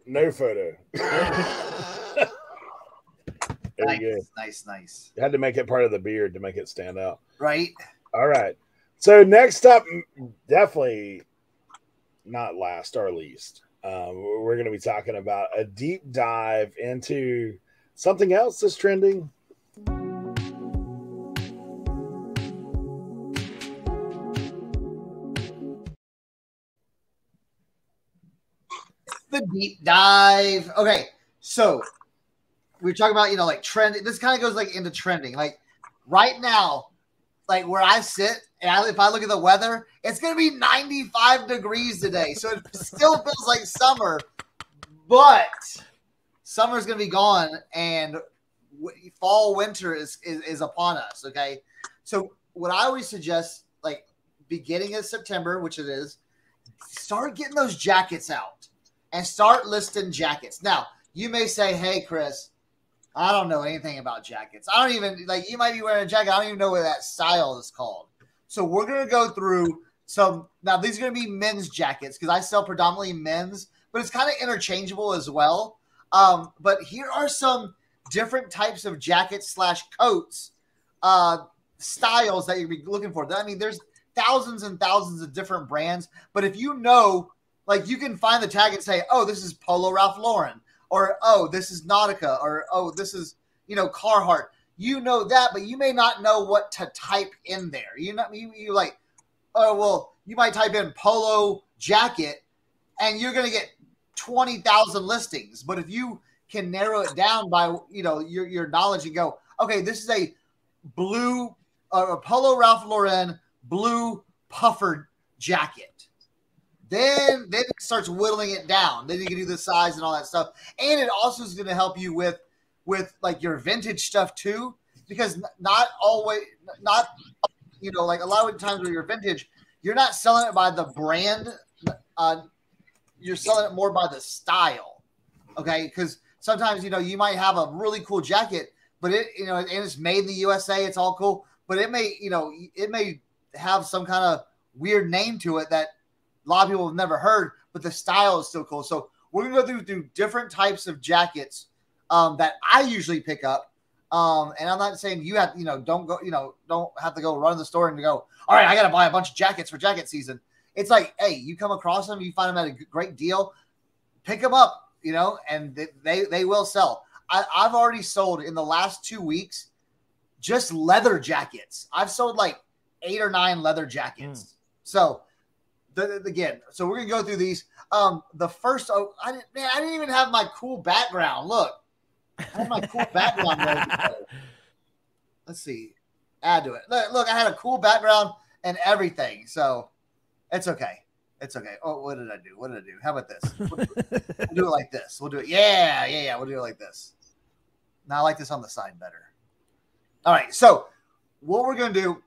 no photo. there Nice, you go. nice, nice. You had to make it part of the beard to make it stand out. Right? All right. So next up, definitely not last or least, um, we're going to be talking about a deep dive into something else that's trending. the deep dive. Okay, so we are talking about you know like trending. This kind of goes like into trending. Like right now, like where I sit, and I, if I look at the weather, it's gonna be 95 degrees today. So it still feels like summer, but summer's gonna be gone, and w- fall winter is, is is upon us. Okay, so what I always suggest, like beginning of September, which it is, start getting those jackets out and start listing jackets. Now, you may say, "Hey, Chris, I don't know anything about jackets. I don't even like. You might be wearing a jacket. I don't even know what that style is called." So we're gonna go through some. Now, these are gonna be men's jackets because I sell predominantly men's, but it's kind of interchangeable as well. Um, but here are some different types of jackets slash coats uh, styles that you'd be looking for. I mean, there's thousands and thousands of different brands, but if you know like you can find the tag and say, "Oh, this is Polo Ralph Lauren," or "Oh, this is Nautica," or "Oh, this is you know Carhartt." You know that, but you may not know what to type in there. You know, you, you like, oh well, you might type in polo jacket, and you're gonna get twenty thousand listings. But if you can narrow it down by you know your your knowledge and go, okay, this is a blue uh, a polo Ralph Lauren blue puffer jacket then then it starts whittling it down. Then you can do the size and all that stuff. And it also is going to help you with with like your vintage stuff too, because not always not you know like a lot of times with your vintage, you're not selling it by the brand. Uh, you're selling it more by the style. Okay, because sometimes you know you might have a really cool jacket, but it you know and it's made in the USA. It's all cool, but it may you know it may have some kind of weird name to it that a lot of people have never heard, but the style is still cool. So we're gonna go through through different types of jackets um, that I usually pick up Um, and I'm not saying you have, you know, don't go, you know, don't have to go run to the store and go, all right, I got to buy a bunch of jackets for jacket season. It's like, hey, you come across them, you find them at a great deal, pick them up, you know, and they they, they will sell. I, I've already sold in the last two weeks just leather jackets. I've sold like eight or nine leather jackets. So, the, the- again, so we're gonna go through these. Um, the first, oh, I didn't, man, I didn't even have my cool background. Look, I have my cool background. Let's see, add to it. Look, look, I had a cool background and everything. So, it's okay. It's okay. Oh, what did I do? What did I do? How about this? We'll do it like this. We'll do it. Yeah, yeah, yeah. We'll do it like this. Now I like this on the side better. All right. So what we're gonna do,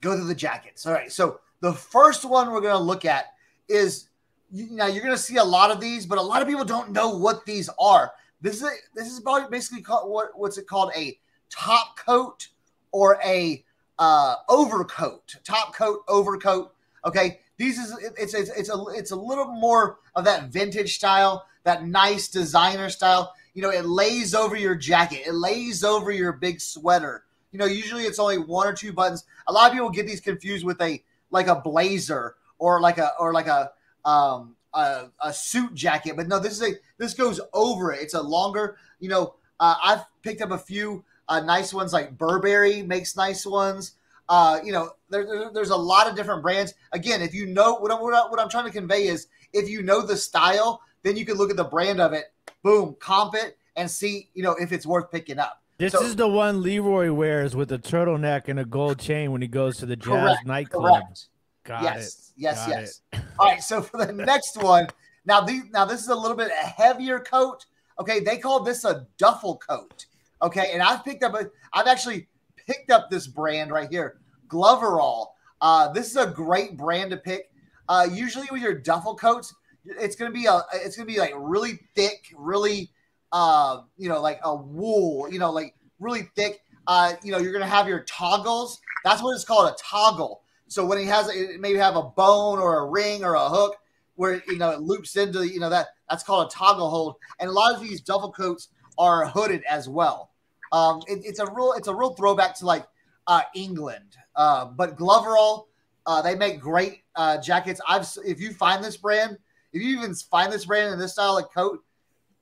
go through the jackets. All right. So the first one we're gonna look at is you, now you're gonna see a lot of these, but a lot of people don't know what these are. This is a, this is basically called what what's it called a top coat or a uh, overcoat, top coat, overcoat. Okay, these is it- it's it's it's a it's a little more of that vintage style, that nice designer style. You know, it lays over your jacket, it lays over your big sweater. You know, usually it's only one or two buttons. A lot of people get these confused with a like a blazer or like a or like a um a, a suit jacket, but no, this is a this goes over it. It's a longer. You know, uh, I've picked up a few uh, nice ones like Burberry makes nice ones. Uh, you know, there, there- there's a lot of different brands. Again, if you know what, I'm- what, I'm trying to convey is if you know the style, then you can look at the brand of it, boom, comp it, and see you know if it's worth picking up. This So- is the one Leroy wears with a turtleneck and a gold chain when he goes to the jazz Correct, nightclub. Correct. Got yes, it. yes, Got yes. All right, so for the next one, now these now this is a little bit a heavier coat. Okay, they call this a duffel coat. Okay, and I've picked up a I've actually picked up this brand right here, Gloverall. Uh, this is a great brand to pick. Uh, usually with your duffel coats, it's gonna be a it's gonna be like really thick, really uh, you know, like a wool, you know, like really thick. Uh, you know, you're gonna have your toggles. That's what it's called, a toggle. So when he has it, maybe have a bone or a ring or a hook where you know it loops into you know that that's called a toggle hold. And a lot of these duffel coats are hooded as well. Um, it, it's a real it's a real throwback to like uh, England. Uh, but Gloverall, uh, they make great uh, jackets. I've if you find this brand, if you even find this brand in this style of coat,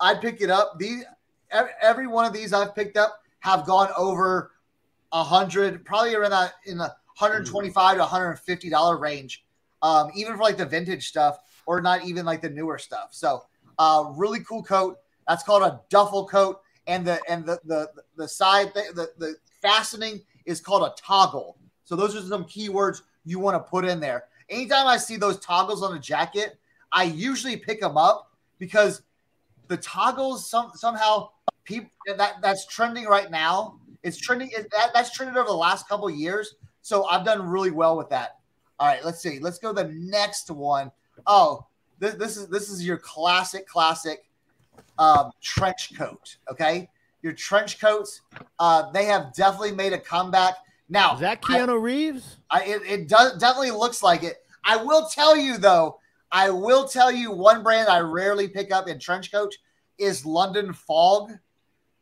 I'd pick it up. These every, every one of these I've picked up have gone over a hundred, probably around that in the 125 to 150 dollar range. Um, even for like the vintage stuff, or not even like the newer stuff. So, uh, really cool coat. That's called a duffel coat, and the and the the the side th- the the fastening is called a toggle. So those are some keywords you want to put in there. Anytime I see those toggles on a jacket, I usually pick them up because the toggles some somehow people that that's trending right now. It's trending. It, that, that's trended over the last couple of years. So I've done really well with that. All right, let's see. Let's go to the next one. Oh, this, this is this is your classic classic um, trench coat. Okay, your trench coats. Uh, they have definitely made a comeback. Now Is that I- Keanu Reeves? I, it, it does definitely looks like it. I will tell you though, I will tell you one brand I rarely pick up in trench coat is London Fog.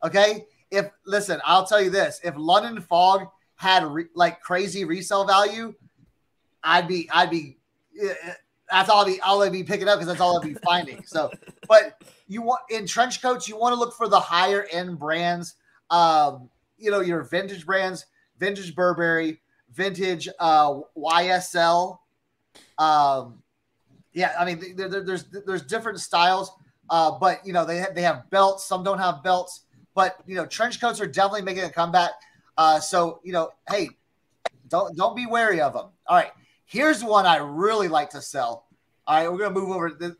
Okay, if listen, I'll tell you this: if London Fog had re, like crazy resale value, I'd be, I'd be. eh, That's all I'd be, all I'd be picking up because that's all I'd be finding. So, but you want in trench coats, you want to look for the higher end brands. Um, you know, your vintage brands, vintage Burberry, vintage uh, YSL. Um, yeah, I mean, there, there- there's there's different styles, uh, but you know they have, they have belts. Some don't have belts, but you know trench coats are definitely making a comeback. Uh, so you know, hey, don't don't be wary of them. All right, here's one I really like to sell. All right, we're gonna move over. The,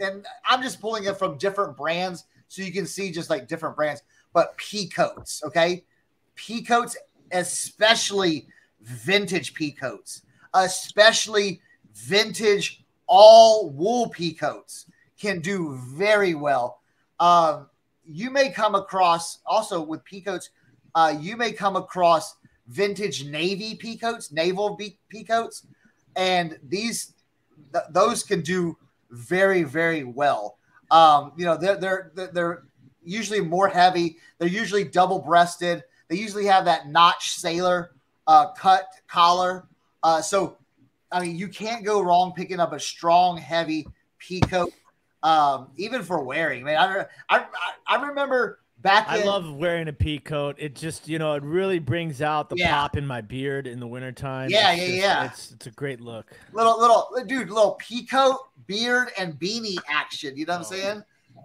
and I'm just pulling it from different brands so you can see just like different brands. But pea coats, okay, pea coats, especially vintage pea coats, especially vintage all wool pea coats can do very well. Um, you may come across also with pea coats, uh, you may come across vintage navy pea coats, naval be- pea coats, and these th- those can do very very well. Um, you know they're they're they're- they're usually more heavy. They're usually double breasted. They usually have that notch sailor uh, cut collar. Uh, so, I mean, you can't go wrong picking up a strong, heavy pea coat, um, even for wearing. Man, I, I, I remember back. I in, love wearing a pea coat. It just, you know, it really brings out the Yeah. pop in my beard in the wintertime. Yeah, It's yeah, just- yeah. It's it's a great look. little, little, dude, little pea coat, beard, and beanie action. You know what I'm saying?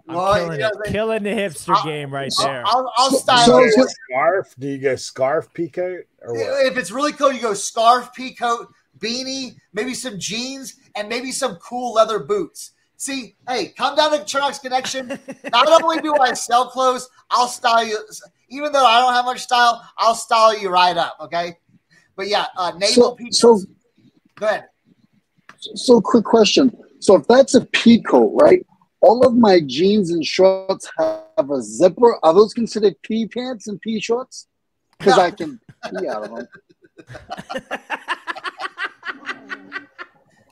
I'm Well, killing you know it. what Killing the hipster I'll- game right I'll, there. I'll, I'll style so- it. so- scarf? Do you go scarf peacoat or what? If it's really cool, you go scarf, pea coat, beanie, maybe some jeans, and maybe some cool leather boots. See, hey, come down to Cernochs Connection. Not only do I sell clothes, I'll style you. Even though I don't have much style, I'll style you right up. Okay. But yeah, uh, naval So, so. Go ahead. so, quick question. So, if that's a pea coat, right? All of my jeans and shorts have a zipper. Are those considered pea pants and pea shorts? Because No. I can pee out of them.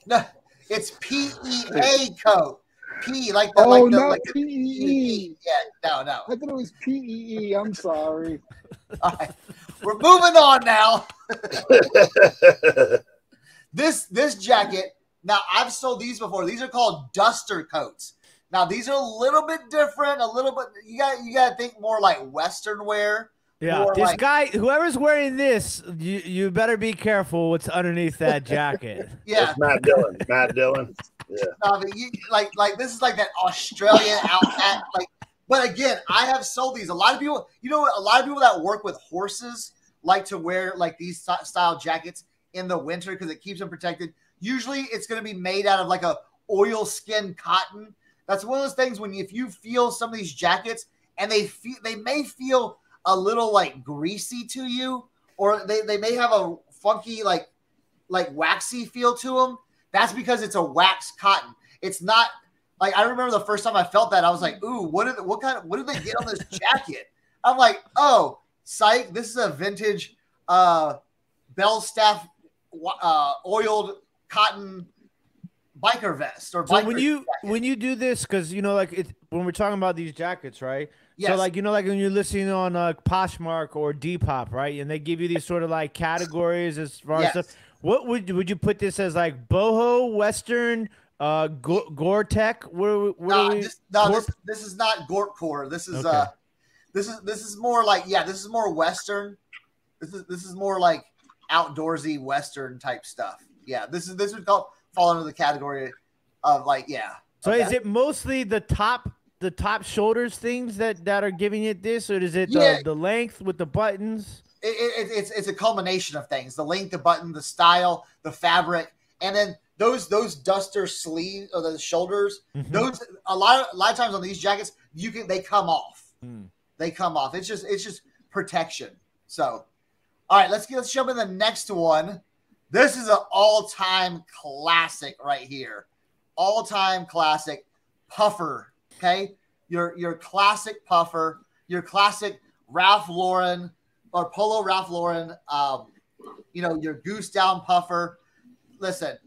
No, it's P E A coat. P like the Oh, like the not like the PEE. Yeah, no, no. I thought it was PEE. I'm sorry. All right. We're moving on now. This this jacket. Now I've sold these before. These are called duster coats. Now these are a little bit different. A little bit. You got you got to think more like Western wear. Yeah, more this like- guy, whoever's wearing this, you you better be careful what's underneath that jacket. Yeah. It's Matt Dillon. Matt Dillon. No, but you, like like this is like that Australian outfit. Like, but again, I have sold these. A lot of people, you know. A lot of people that work with horses like to wear like these style jackets in the winter because it keeps them protected. Usually, it's going to be made out of like a oil skin cotton. That's one of those things when if you feel some of these jackets and they feel they may feel a little like greasy to you, or they, they may have a funky like like waxy feel to them. That's because it's a wax cotton. It's not like I remember the first time I felt that I was like, "Ooh, what did what kind of what did they get on this jacket?" I'm like, "Oh, psych! This is a vintage uh, Belstaff uh, oiled cotton biker vest or So when you jacket. when you do this, because you know, like it, when we're talking about these jackets, right? Yes, So like you know, like when you're listening on uh, Poshmark or Depop, right? And they give you these sort of like categories as far Yes. as stuff. What would would you put this as like boho, Western, uh, Go- Gore-Tech? Where, where no, do we, this, no this, this is not Gorp core. This is Okay. uh, this is this is more like yeah, this is more Western. This is this is more like outdoorsy Western type stuff. Yeah, this is this would call, fall under the category of like yeah. So of is it mostly the top the top shoulders things that that are giving it this, or is it the, Yeah. the length with the buttons? it, it, it's it's a culmination of things: the length, the button, the style, the fabric, and then those those duster sleeves or the shoulders. Mhm. Those a lot of a lot of times on these jackets, you can they come off. Hmm. They come off. It's just it's just protection. So, all right, let's get let's jump in the next one. This is an all time classic right here, all time classic puffer. Okay, your your classic puffer, your classic Ralph Lauren or Polo Ralph Lauren. Um, you know your goose down puffer. Listen,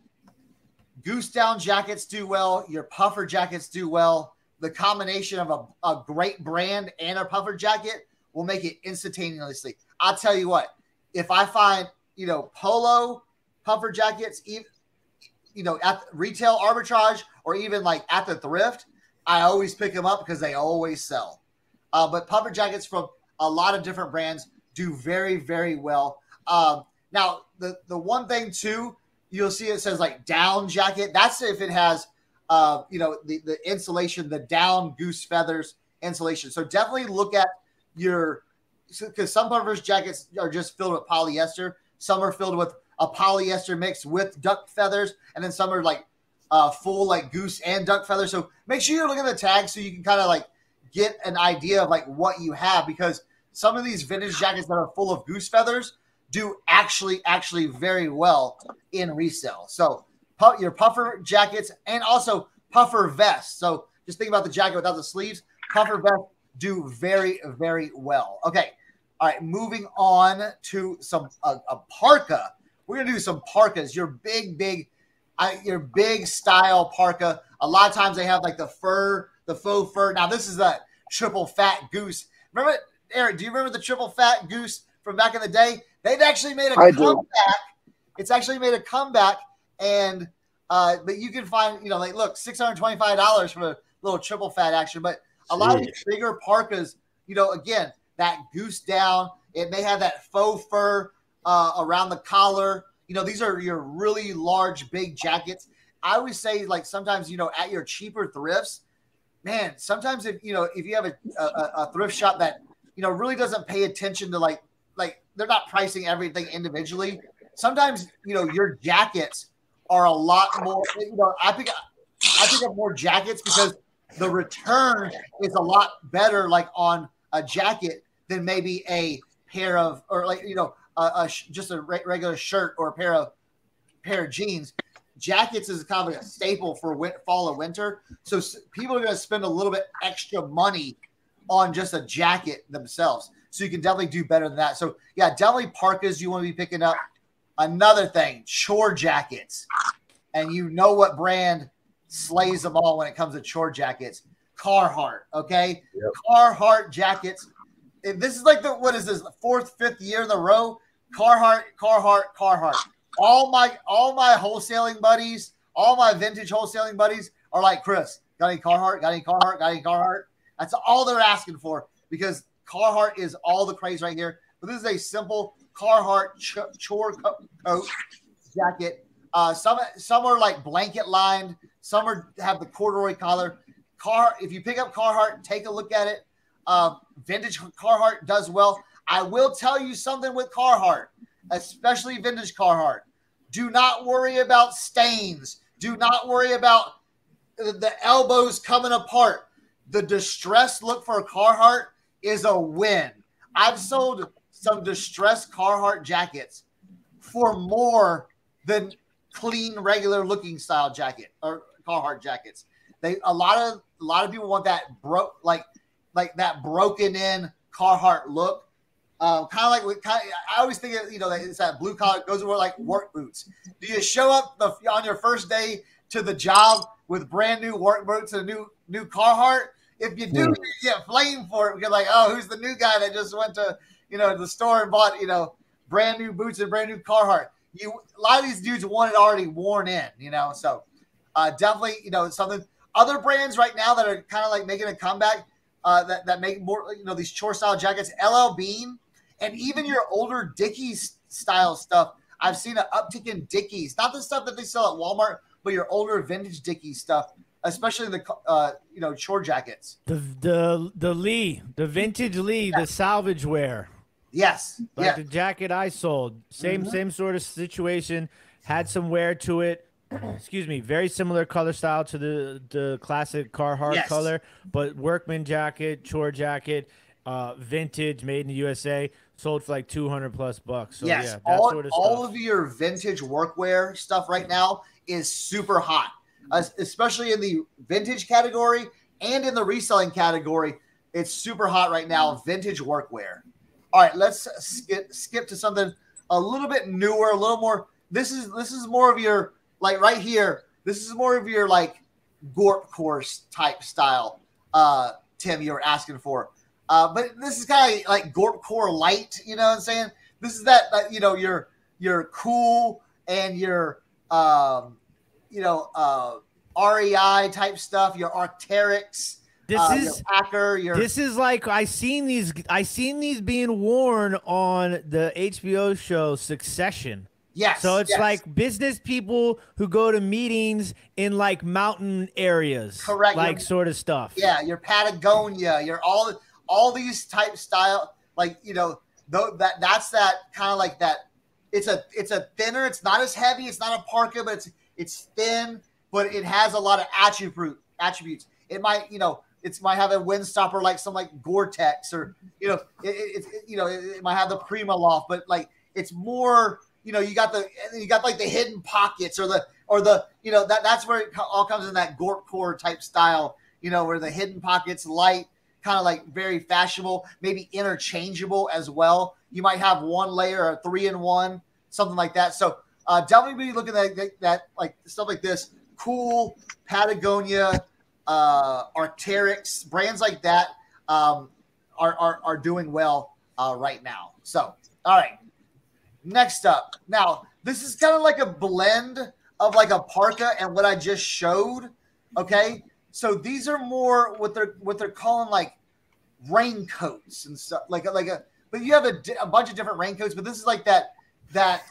goose down jackets do well. Your puffer jackets do well. The combination of a, a great brand and a puffer jacket will make it instantaneously. I'll tell you what, if I find, you know, polo puffer jackets, even, you know, at retail arbitrage or even like at the thrift, I always pick them up because they always sell. Uh, but puffer jackets from a lot of different brands do very, very well. Um, now, the, the one thing too, you'll see it says like down jacket. That's if it has, uh, you know, the, the insulation, the down goose feathers insulation. So definitely look at your, because some puffers jackets are just filled with polyester. Some are filled with a polyester mix with duck feathers, and then some are like uh, full like goose and duck feathers. So make sure you're looking at the tag so you can kind of like get an idea of like what you have because some of these vintage jackets that are full of goose feathers do actually actually very well in resale. So your puffer jackets and also puffer vests. So just think about the jacket without the sleeves. Puffer vests do very very well. Okay, all right. Moving on to some a, a parka. We're gonna do some parkas. Your big big, uh, your big style parka. A lot of times they have like the fur, the faux fur. Now this is that triple fat goose. Remember, Eric? Do you remember the triple fat goose from back in the day? They've actually made a I do. comeback. It's actually made a comeback, and uh, but you can find you know like look six hundred twenty five dollars for a little triple fat action, but a lot of these bigger parkas, you know, again that goose down. It may have that faux fur uh, around the collar. You know, these are your really large, big jackets. I always say, like sometimes you know, at your cheaper thrifts, man. Sometimes if you know if you have a, a, a thrift shop that you know really doesn't pay attention to like like they're not pricing everything individually. Sometimes you know your jackets are a lot more. You know, I pick I pick up more jackets because the return is a lot better, like on a jacket than maybe a pair of or like you know a, a sh- just a re- regular shirt or a pair of pair of jeans. Jackets is kind of like a staple for win- fall or winter, so s- people are going to spend a little bit extra money on just a jacket themselves. So you can definitely do better than that. So yeah, definitely parkas you want to be picking up. Another thing, chore jackets, and you know what brand slays them all when it comes to chore jackets. Carhartt, okay? Yep. Carhartt jackets. If this is like the what is this the fourth, fifth year in a row? Carhartt, Carhartt, Carhartt. All my all my wholesaling buddies, all my vintage wholesaling buddies are like Chris. Got any Carhartt? Got any Carhartt? Got any Carhartt? That's all they're asking for because Carhartt is all the craze right here. But this is a simple Carhartt ch- chore co- coat jacket. Uh, some some are like blanket lined. Some are have the corduroy collar. Car. If you pick up Carhartt, take a look at it. Uh, vintage Carhartt does well. I will tell you something with Carhartt, especially vintage Carhartt. Do not worry about stains. Do not worry about the- elbows coming apart. The distressed look for a Carhartt is a win. I've sold some distressed Carhartt jackets for more than clean, regular looking style jacket or Carhartt jackets. They a lot of a lot of people want that broke like like that broken in Carhartt look. Um, kind of like with kind I always think of, you know that it's that blue collar goes with like work boots. Do you show up the, on your first day to the job with brand new work boots and a new new Carhartt? If you do, Hmm. you get flamed for it. You're like, oh, who's the new guy that just went to you know the store and bought you know brand new boots and brand new Carhartt? You a lot of these dudes want it already worn in, you know. So uh, definitely, you know, something. Other brands right now that are kind of like making a comeback uh, that that make more, you know, these chore style jackets. LL Bean and even your older Dickies style stuff. I've seen an uptick in Dickies, not the stuff that they sell at Walmart, but your older vintage Dickies stuff, especially the uh, you know chore jackets. The the the Lee, the vintage Lee, the salvage wear. Yes, Like yeah, the jacket I sold, same Mhm. same sort of situation. Had some wear to it. Excuse me, very similar color style to the the classic Carhartt Yes. color, but workman jacket, chore jacket, uh, vintage, made in the USA, sold for like two hundred plus bucks. So yes. yeah, all, sort of all of your vintage workwear stuff right now is super hot, es- especially in the vintage category and in the reselling category. It's super hot right now. Vintage workwear. All right, let's skip skip to something a little bit newer, a little more. This is this is more of your like right here. This is more of your like Gorp course type style. Uh, Tim, you were asking for. Uh, but this is kind of like Gorp Core Light, you know what I'm saying? This is that, that you know, your your cool and your um, you know, uh, REI type stuff, your Arcteryx, This uh, is your Packer, your This is like I seen these I seen these being worn on the HBO show Succession. yes. So it's yes. like business people who go to meetings in like mountain areas. Correct. Like You're- sort of stuff. yeah, your Patagonia, your all all these type style, like you know, though that that's that kind of like that. It's a it's a thinner. It's not as heavy. It's not a parka, but it's it's thin, but it has a lot of attribute attributes. It might you know it might have a wind stopper like some like Gore-Tex or you know it, it, it you know it, it might have the PrimaLoft, but like it's more you know you got the you got like the hidden pockets or the or the you know that that's where it all comes in that Gorp core type style. You know where the hidden pockets light kind of like very fashionable, maybe interchangeable as well. You might have one layer or three in one, something like that. So uh, definitely be looking at that, that like stuff like this. Cool Patagonia, uh, Arcteryx, brands like that. um, are, are are doing well uh, right now. So, all right. Next up, now this is kind of like a blend of like a parka and what I just showed. Okay, so these are more what they're what they're calling like raincoats and stuff like like a but you have a, a bunch of different raincoats but this is like that that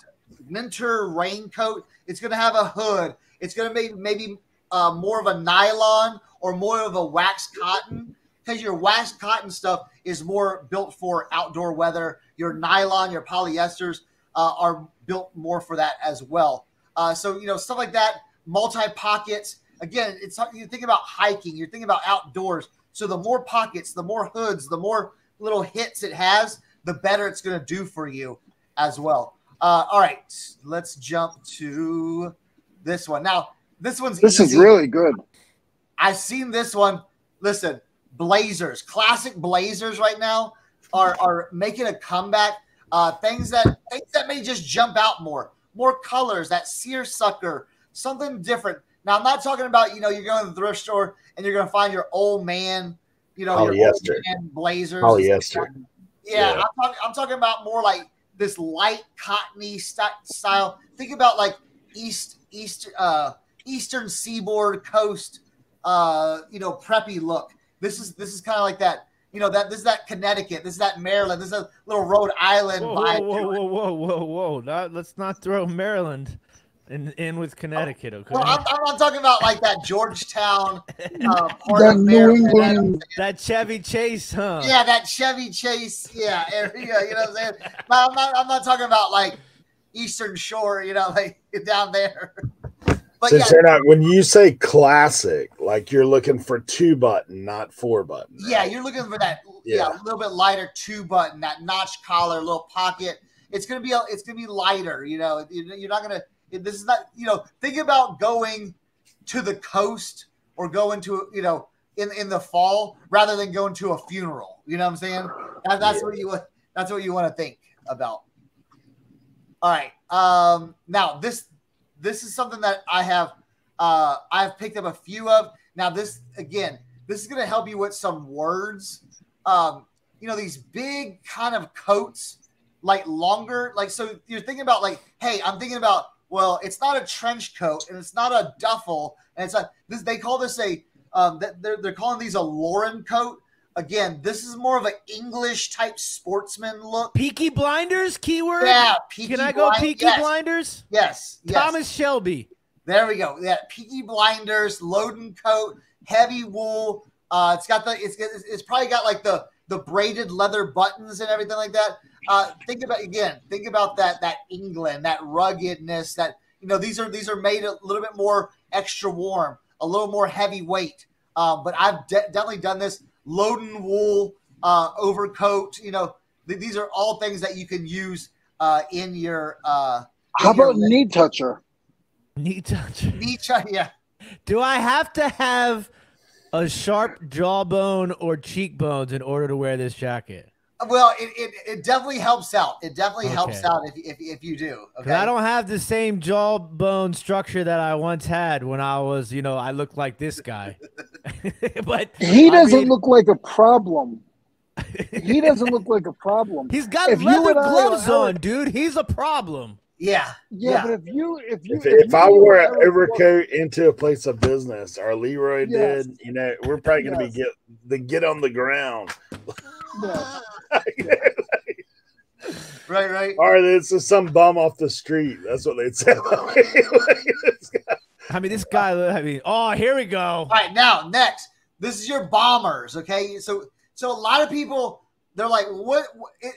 winter raincoat. It's going to have a hood. It's going to be maybe uh, more of a nylon or more of a wax cotton because your wax cotton stuff is more built for outdoor weather. Your nylon your polyesters uh, are built more for that as well. Uh, so you know stuff like that multi pockets again it's you think about hiking you're thinking about outdoors so the more pockets, the more hoods, the more little hits it has, the better it's going to do for you as well. Uh, all right, let's jump to this one. Now, this one's This is really good. I've seen this one. Listen, Blazers, classic Blazers right now are are making a comeback. Uh, things that things that may just jump out more, more colors, that seersucker, something different. Now, I'm not talking about you know you're going to the thrift store and you're going to find your old man, you know, your old Polyester. man Blazers. Polyester. Yeah, Yeah. I'm talking. I'm talking about more like this light cottony st- style. Think about like east east uh, eastern seaboard coast, uh, you know, preppy look. This is this is kind of like that. You know that this is that Connecticut. This is that Maryland. This is a little Rhode Island Whoa, vibe. whoa, whoa, whoa, whoa, whoa, whoa! Not, let's not throw Maryland in in with Connecticut, okay? Well, I'm, I'm not talking about like that Georgetown uh, part The of New Maryland. England. that Chevy Chase, huh? Yeah, that Chevy Chase. Yeah, area. You know what I'm saying? No, I'm not. I'm not talking about like Eastern Shore. You know, like down there. But Since yeah, you're not, when you say classic, like you're looking for two button, not four button. yeah, you're looking for that. Yeah, Yeah. a little bit lighter two button, that notch collar, little pocket. It's gonna be. a- It's gonna be lighter. You know, you're not gonna. This is not. You know, think about going to the coast or going to you know in in the fall rather than going to a funeral. You know what I'm saying? That, that's what you. That's what you want to think about. All right. Um, now this this is something that I have uh, I've picked up a few of. Now this again, this is going to help you with some words. Um, you know these big kind of coats, like longer, like so you're thinking about like, hey, I'm thinking about well, it's not a trench coat and it's not a duffel and it's not this. They call this a um, they're they're calling these a loden coat. Again, this is more of an English type sportsman look. Peaky Blinders, keyword. Yeah, Peaky Can I go Blind- Peaky yes, Blinders? Yes, yes. Thomas Shelby. There we go. Yeah, Peaky Blinders, loden coat, heavy wool. Uh, it's got the it's it's it's probably got like the the braided leather buttons and everything like that. Uh, think about again. Think about that that England, that ruggedness. That you know these are these are made a little bit more extra warm, a little more heavyweight. Um, but I've de- definitely done this loden wool uh, overcoat. You know th- these are all things that you can use uh, in your uh, How in your toucher? knee toucher? Knee toucher. Yeah. Do I have to have a sharp jawbone or cheekbones in order to wear this jacket? Well, it, it, it definitely helps out. It definitely helps out if, if, if you do. Okay. I don't have the same jawbone structure that I once had when I was, you know, I looked like this guy. but He doesn't mean, look like a problem. He doesn't look like a problem. He's got If you leather and I gloves are- on, dude. He's a problem. yeah. Yeah, Yeah. but if you if you If, if you I were wore an Eric- overcoat into a place of business, or Leroy Yes. did, you know, we're probably going to Yes. be get the get on the ground. Yeah. Right, right. or this is some bum off the street. That's what they'd say. I mean, this guy, I mean, oh, here we go. All right, now next, this is your bombers. Okay, so so a lot of people they're like, what? what- it,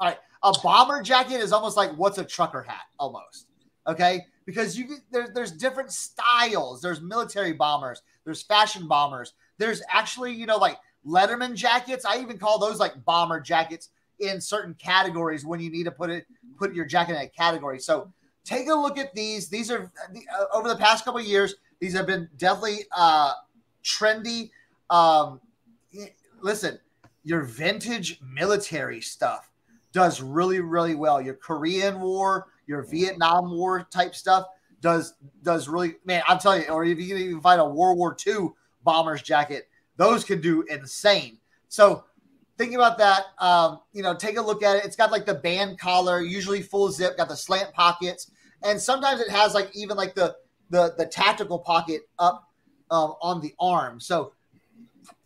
all right, a bomber jacket is almost like what's a trucker hat, almost. Okay, because you get- there's there's different styles. There's military bombers. There's fashion bombers. There's actually you know like Letterman jackets. I even call those like bomber jackets in certain categories when you need to put it put your jacket in a category. So take a look at these. These are uh, over the past couple of years. These have been definitely uh, trendy. Um, listen, your vintage military stuff does really, really well. Your Korean War, your Vietnam War type stuff does does really. Man, I'm telling you, or if you can even find a World War II bomber's jacket, those could do insane. So thinking about that, um, you know, take a look at it. It's got like the band collar, usually full zip, got the slant pockets, and sometimes it has like even like the the the tactical pocket up um, on the arm. So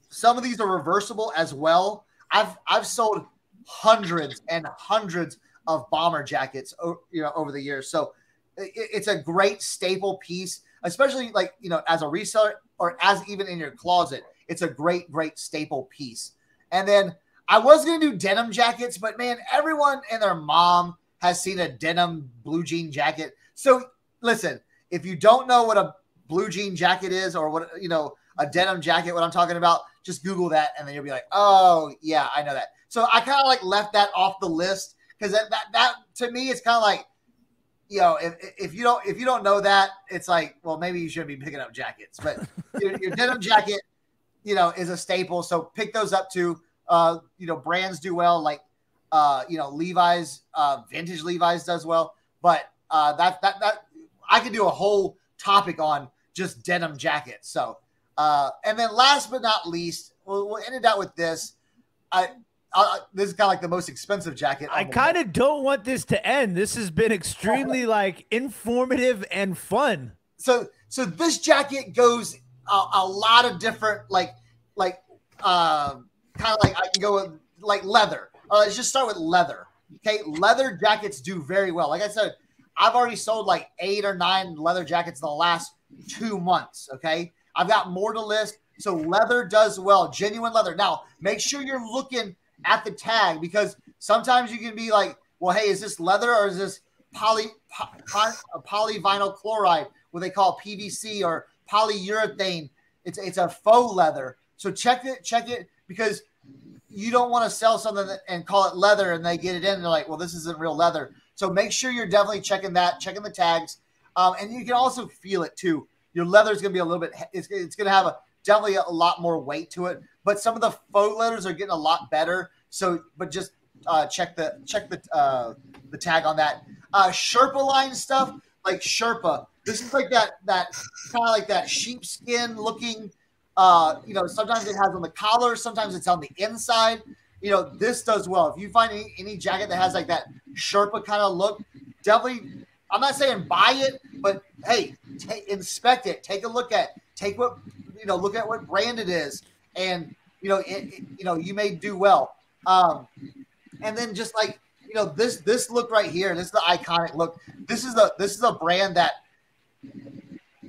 some of these are reversible as well. I've I've sold hundreds and hundreds of bomber jackets, you know, over the years. So it, it's a great staple piece, especially like you know as a reseller or as even in your closet. It's a great great staple piece. And then I was gonna do denim jackets, but man, everyone and their mom has seen a denim blue jean jacket. So listen, if you don't know what a blue jean jacket is or what you know a denim jacket, what I'm talking about, just Google that and then you'll be like, oh yeah, I know that. So I kind of like left that off the list because that, that that to me it's kind of like you know if, if you don't if you don't know that it's like well maybe you shouldn't be picking up jackets but your, your denim jacket you know is a staple so pick those up too uh, you know, brands do well, like uh, you know, Levi's, uh, vintage Levi's does well. But uh, that that that I could do a whole topic on just denim jackets. So, uh, and then last but not least, we'll, we'll end it out with this. I uh, this is kind of like the most expensive jacket. I kind of don't want this to end. This has been extremely like informative and fun. So, so this jacket goes a, a lot of different like like um kind of like I can go with like leather. Uh, let's just start with leather. Okay, leather jackets do very well. Like I said, I've already sold like eight or nine leather jackets in the last two months. Okay, I've got more to list. So leather does well, genuine leather. Now make sure you're looking at the tag because sometimes you can be like, well, hey, is this leather or is this poly poly, polyvinyl chloride, what they call PVC or polyurethane? It's it's a faux leather. So check it, check it because you don't want to sell something and call it leather and they get it in and they're like, well, this isn't real leather. So make sure you're definitely checking that, checking the tags. Um, and you can also feel it too. Your leather is going to be a little bit, it's, it's going to have a definitely a lot more weight to it. But some of the faux leathers are getting a lot better. So, but just uh, check the check the uh, the tag on that. Uh, Sherpa line stuff like Sherpa. This is like that that kind of like that sheepskin looking uh, you know, sometimes it has on the collar, sometimes it's on the inside. You know, this does well. If you find any, any jacket that has like that Sherpa kind of look, definitely. I'm not saying buy it, but hey, t- inspect it, take a look at, take what you know, look at what brand it is, and you know, it, it, you know, you may do well. Um, and then just like you know, this this look right here, this is the iconic look. This is the this is a brand that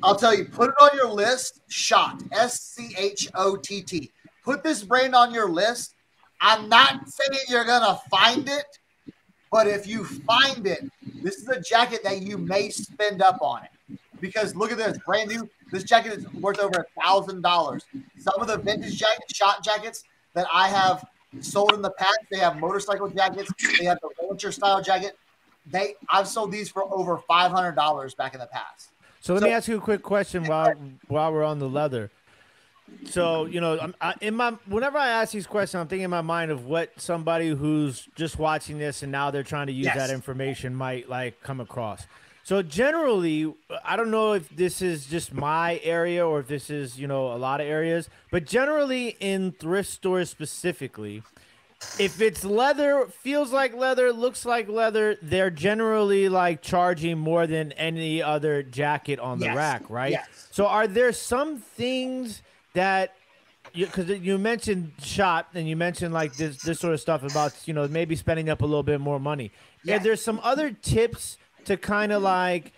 I'll tell you, put it on your list. Schott, S C H O T T. Put this brand on your list. I'm not saying you're gonna find it, but if you find it, this is a jacket that you may spend up on it. Because look at this, brand new. This jacket is worth over a thousand dollars. Some of the vintage jackets, Schott jackets that I have sold in the past, they have motorcycle jackets. They have the rancher style jacket. They I've sold these for over five hundred dollars back in the past. So let so, me ask you a quick question while while we're on the leather. So you know, I'm, I, in my whenever I ask these questions, I'm thinking in my mind of what somebody who's just watching this and now they're trying to use yes. that information might like come across. So generally, I don't know if this is just my area or if this is you know a lot of areas, but generally in thrift stores specifically, if it's leather, feels like leather, looks like leather, they're generally like charging more than any other jacket on the yes. rack, right? Yes. So are there some things that you because you, you, mentioned Schott and you mentioned like this this sort of stuff about you know maybe spending up a little bit more money. Yeah, there's some other tips to kind of like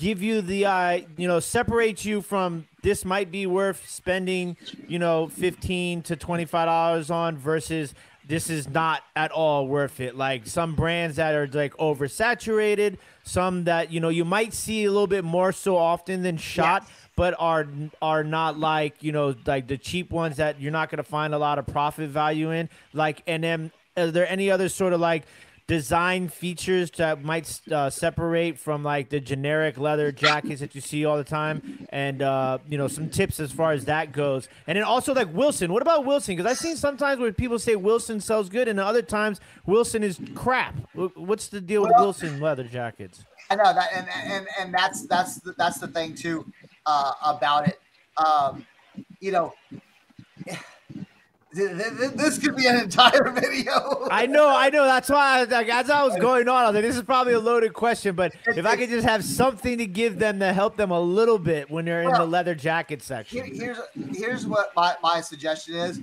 give you the uh, you know separate you from this might be worth spending you know 15 to 25 dollars on versus this is not at all worth it. Like some brands that are like oversaturated, some that you know you might see a little bit more so often than Schott, yes. but are are not like you know like the cheap ones that you're not going to find a lot of profit value in. Like, and then are there any other sort of like design features that might uh, separate from like the generic leather jackets that you see all the time and uh, you know some tips as far as that goes. And then also like wilson. What about wilson? Because i've seen sometimes where people say wilson sells good and other times wilson is crap. What's the deal with wilson leather jackets? I know that and and, and that's that's the, that's the thing too uh, about it. Um, you know this could be an entire video. I know, I know. That's why, I, like, as I was going on, I was like, "This is probably a loaded question." But if I could just have something to give them to help them a little bit when they're in the leather jacket Here- section. here's here's what my, my suggestion is.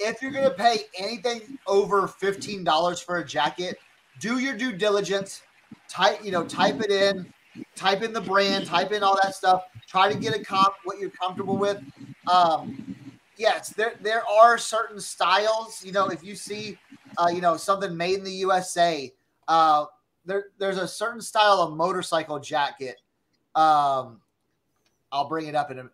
If you're gonna pay anything over fifteen dollars for a jacket, do your due diligence. Type you know type it in, type in the brand, type in all that stuff. Try to get a comp what you're comfortable with. Um, yes, there there are certain styles. You know, if you see uh, you know something made in the USA, uh, there there's a certain style of motorcycle jacket. Um, I'll bring it up in a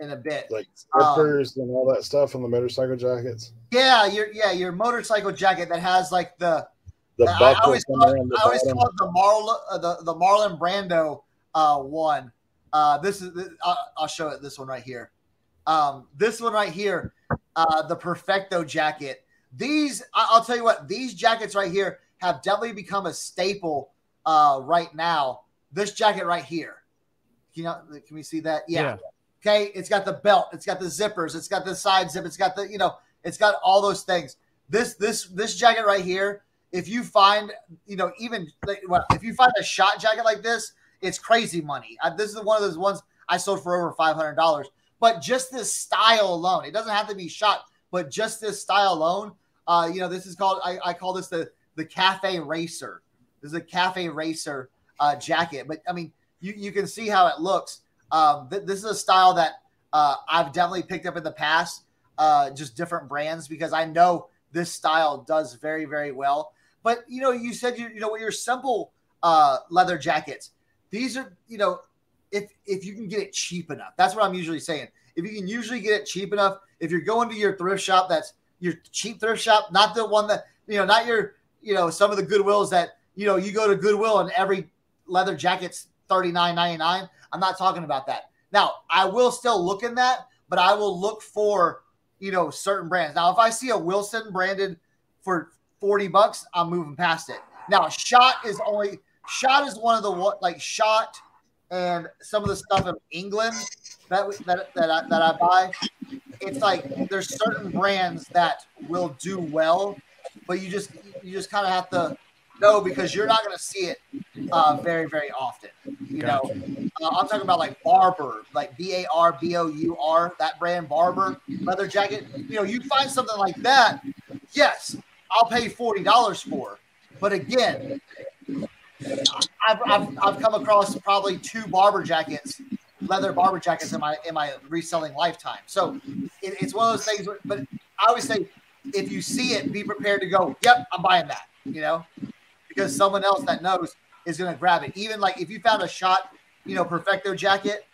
in a bit. Like Um, and all that stuff on the motorcycle jackets. Yeah, your yeah your motorcycle jacket that has like the The I- I always call, the I always call it the Marlon uh, the the Marlon Brando uh, one. Uh, this is I'll, I'll show it. This one right here. Um, this one right here, uh, the Perfecto jacket. These I- I'll tell you what. These jackets right here have definitely become a staple uh, right now. This jacket right here. Can you can we see that? yeah. Okay, it's got the belt, it's got the zippers, it's got the side zip, it's got the you know, it's got all those things. This this this jacket right here, if you find you know even like, well, if you find a Schott jacket like this, it's crazy money. Uh, this is one of those ones I sold for over five hundred dollars. But just this style alone, it doesn't have to be Schott, but just this style alone, uh, you know, this is called I, I call this the the cafe racer. This is a cafe racer uh, jacket, but I mean, you you can see how it looks. Um, th- this is a style that uh, I've definitely picked up in the past, uh, just different brands because I know this style does very very well. But you know, you said you you know your simple uh, leather jackets. These are you know if if you can get it cheap enough. That's what I'm usually saying. If you can usually get it cheap enough, if you're going to your thrift shop, that's your cheap thrift shop, not the one that you know, not your you know some of the Goodwills that you know you go to Goodwill and every leather jacket's thirty nine ninety nine. I'm not talking about that. Now, I will still look in that, but I will look for, you know, certain brands. Now, if I see a Wilson branded for 40 bucks, I'm moving past it. Now, Schott is only Schott is one of the like Schott and some of the stuff in England that that that I, that I buy. It's like there's certain brands that will do well, but you just you just kind of have to know because you're not going to see it uh, very very often. You know, uh, I'm talking about like Barbour, like B A R B O U R, that brand Barbour leather jacket. You know, you find something like that, yes, I'll pay forty dollars for. But again, I've, I've, I've come across probably two Barbour jackets, leather Barbour jackets in my in my reselling lifetime. So it, it's one of those things. Where, but I always say, if you see it, be prepared to go. Yep, I'm buying that. You know, because someone else that knows is going to grab it. Even like if you found a Schott, you know, Perfecto jacket,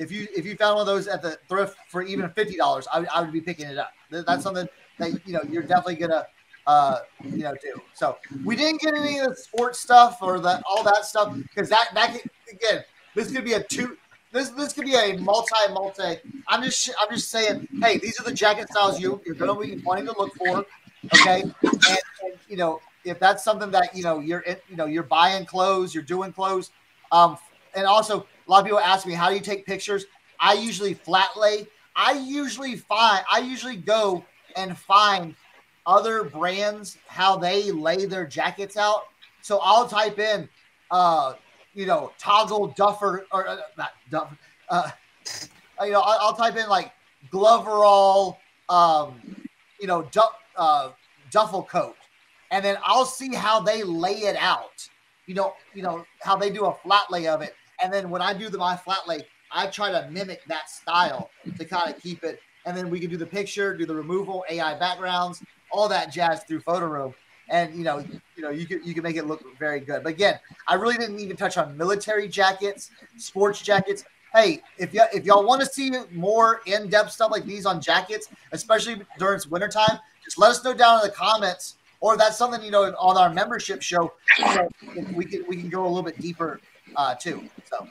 if you if you found one of those at the thrift for even fifty dollars, I, would- I would be picking it up. That's something that you know you're definitely gonna uh you know do. So we didn't get any of the sports stuff or the all that stuff because that that could, again this could be a two. This, this could be a multi multi. I'm just I'm just saying. Hey, these are the jacket styles you you're going to be wanting to look for. Okay, and, and you know if that's something that you know you're you know you're buying clothes, you're doing clothes. Um, and also a lot of people ask me how do you take pictures. I usually flat lay. I usually find I usually go and find other brands how they lay their jackets out. So I'll type in, uh, you know, toggle duffer or uh, not duffer. Uh, you know, I'll, I'll type in like Gloverall, um, you know, du- uh, duffel coat, and then I'll see how they lay it out. You know, you know how they do a flat lay of it, and then when I do the my flat lay, I try to mimic that style to kind of keep it. And then we can do the picture, do the removal, AI backgrounds, all that jazz through Photoroom and you know you know you can you can make it look very good. But again i really didn't even touch on military jackets sports jackets. Hey if you if y'all want to see more in-depth stuff like these on jackets especially during wintertime just let us know down in the comments. Or that's something you know on our membership show know, we can we can go a little bit deeper uh too so.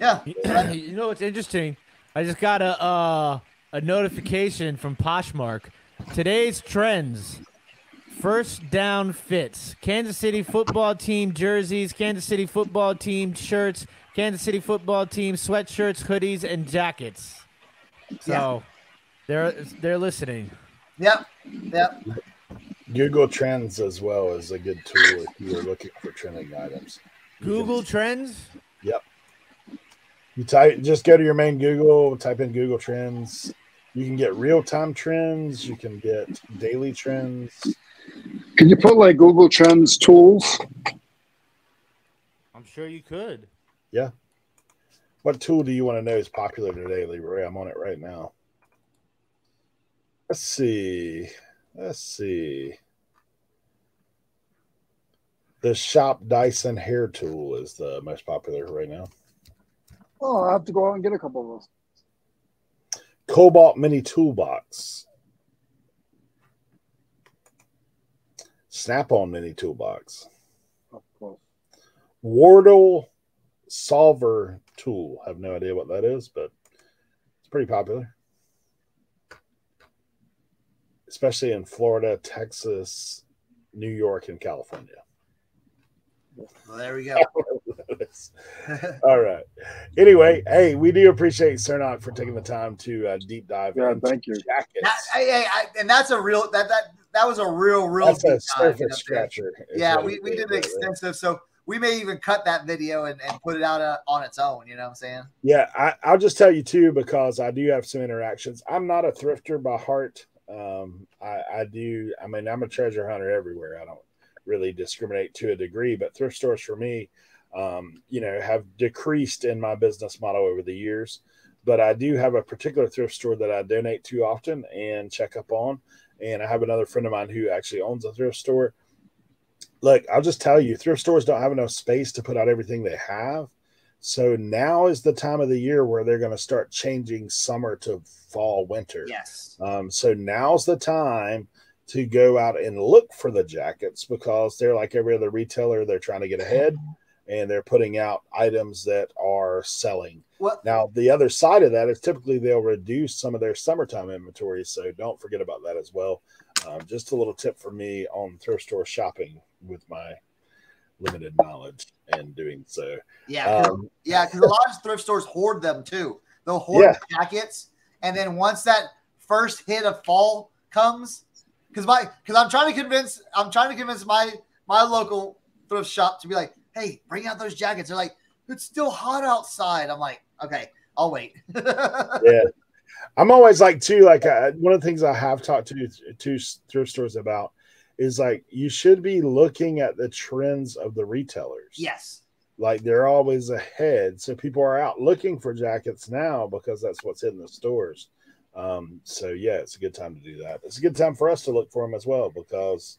Yeah. You know what's interesting? I just got a uh, a notification from Poshmark. Today's trends: first down fits, Kansas City football team jerseys, Kansas City football team shirts, Kansas City football team sweatshirts, hoodies, and jackets. So They're they're listening. Yep. Yep. Google Trends as well is a good tool if you are looking for trending items. You can- Google Trends. Yep. You type just go to your main Google, type in Google Trends. You can get real time trends. You can get daily trends. Can you put like Google Trends tools? I'm sure you could. Yeah. What tool do you want to know is popular today, Leroy? I'm on it right now. Let's see. Let's see. The Shop Dyson hair tool is the most popular right now. Oh, I have to go out and get a couple of those. Kobalt Mini Toolbox. Snap on Mini Toolbox. Wordle Solver Tool. I have no idea what that is, but it's pretty popular. Especially in Florida, Texas, New York, and California. Well, there we go. All right. Anyway, hey, we do appreciate Cernoch for taking the time to uh, deep dive. Yeah, into thank you. Jackets. That, I, I, I, and that's a real that that that was a real real That's a deep dive, surface you scratcher. Yeah, we, we did right extensive, so we may even cut that video and, and put it out uh, on its own. You know what I'm saying? Yeah, I, I'll just tell you too because I do have some interactions. I'm not a thrifter by heart. Um, I, I do. I mean, I'm a treasure hunter everywhere. I don't really discriminate to a degree, but thrift stores for me, um, you know, have decreased in my business model over the years. But I do have a particular thrift store that I donate to often and check up on. And I have another friend of mine who actually owns a thrift store. Look, I'll just tell you, thrift stores don't have enough space to put out everything they have. So now is the time of the year where they're going to start changing summer to fall, winter. Yes. Um, so now's the time to go out and look for the jackets because they're like every other retailer, they're trying to get ahead and they're putting out items that are selling. Well, Now, the other side of that is typically they'll reduce some of their summertime inventory. So don't forget about that as well. Um, just a little tip for me on thrift store shopping with my limited knowledge and doing so. Yeah. Um, yeah, because a lot of thrift stores hoard them too. They'll hoard Yeah. jackets, and then once that first hit of fall comes, because my because I'm trying to convince I'm trying to convince my my local thrift shop to be like, hey, bring out those jackets. They're like, it's still hot outside. I'm like, okay, I'll wait. yeah i'm always like too like uh, one of the things i have talked to to thrift stores about is like you should be looking at the trends of the retailers yes. like they're always ahead so people are out looking for jackets now because that's what's in the stores um so yeah it's a good time to do that it's a good time for us to look for them as well because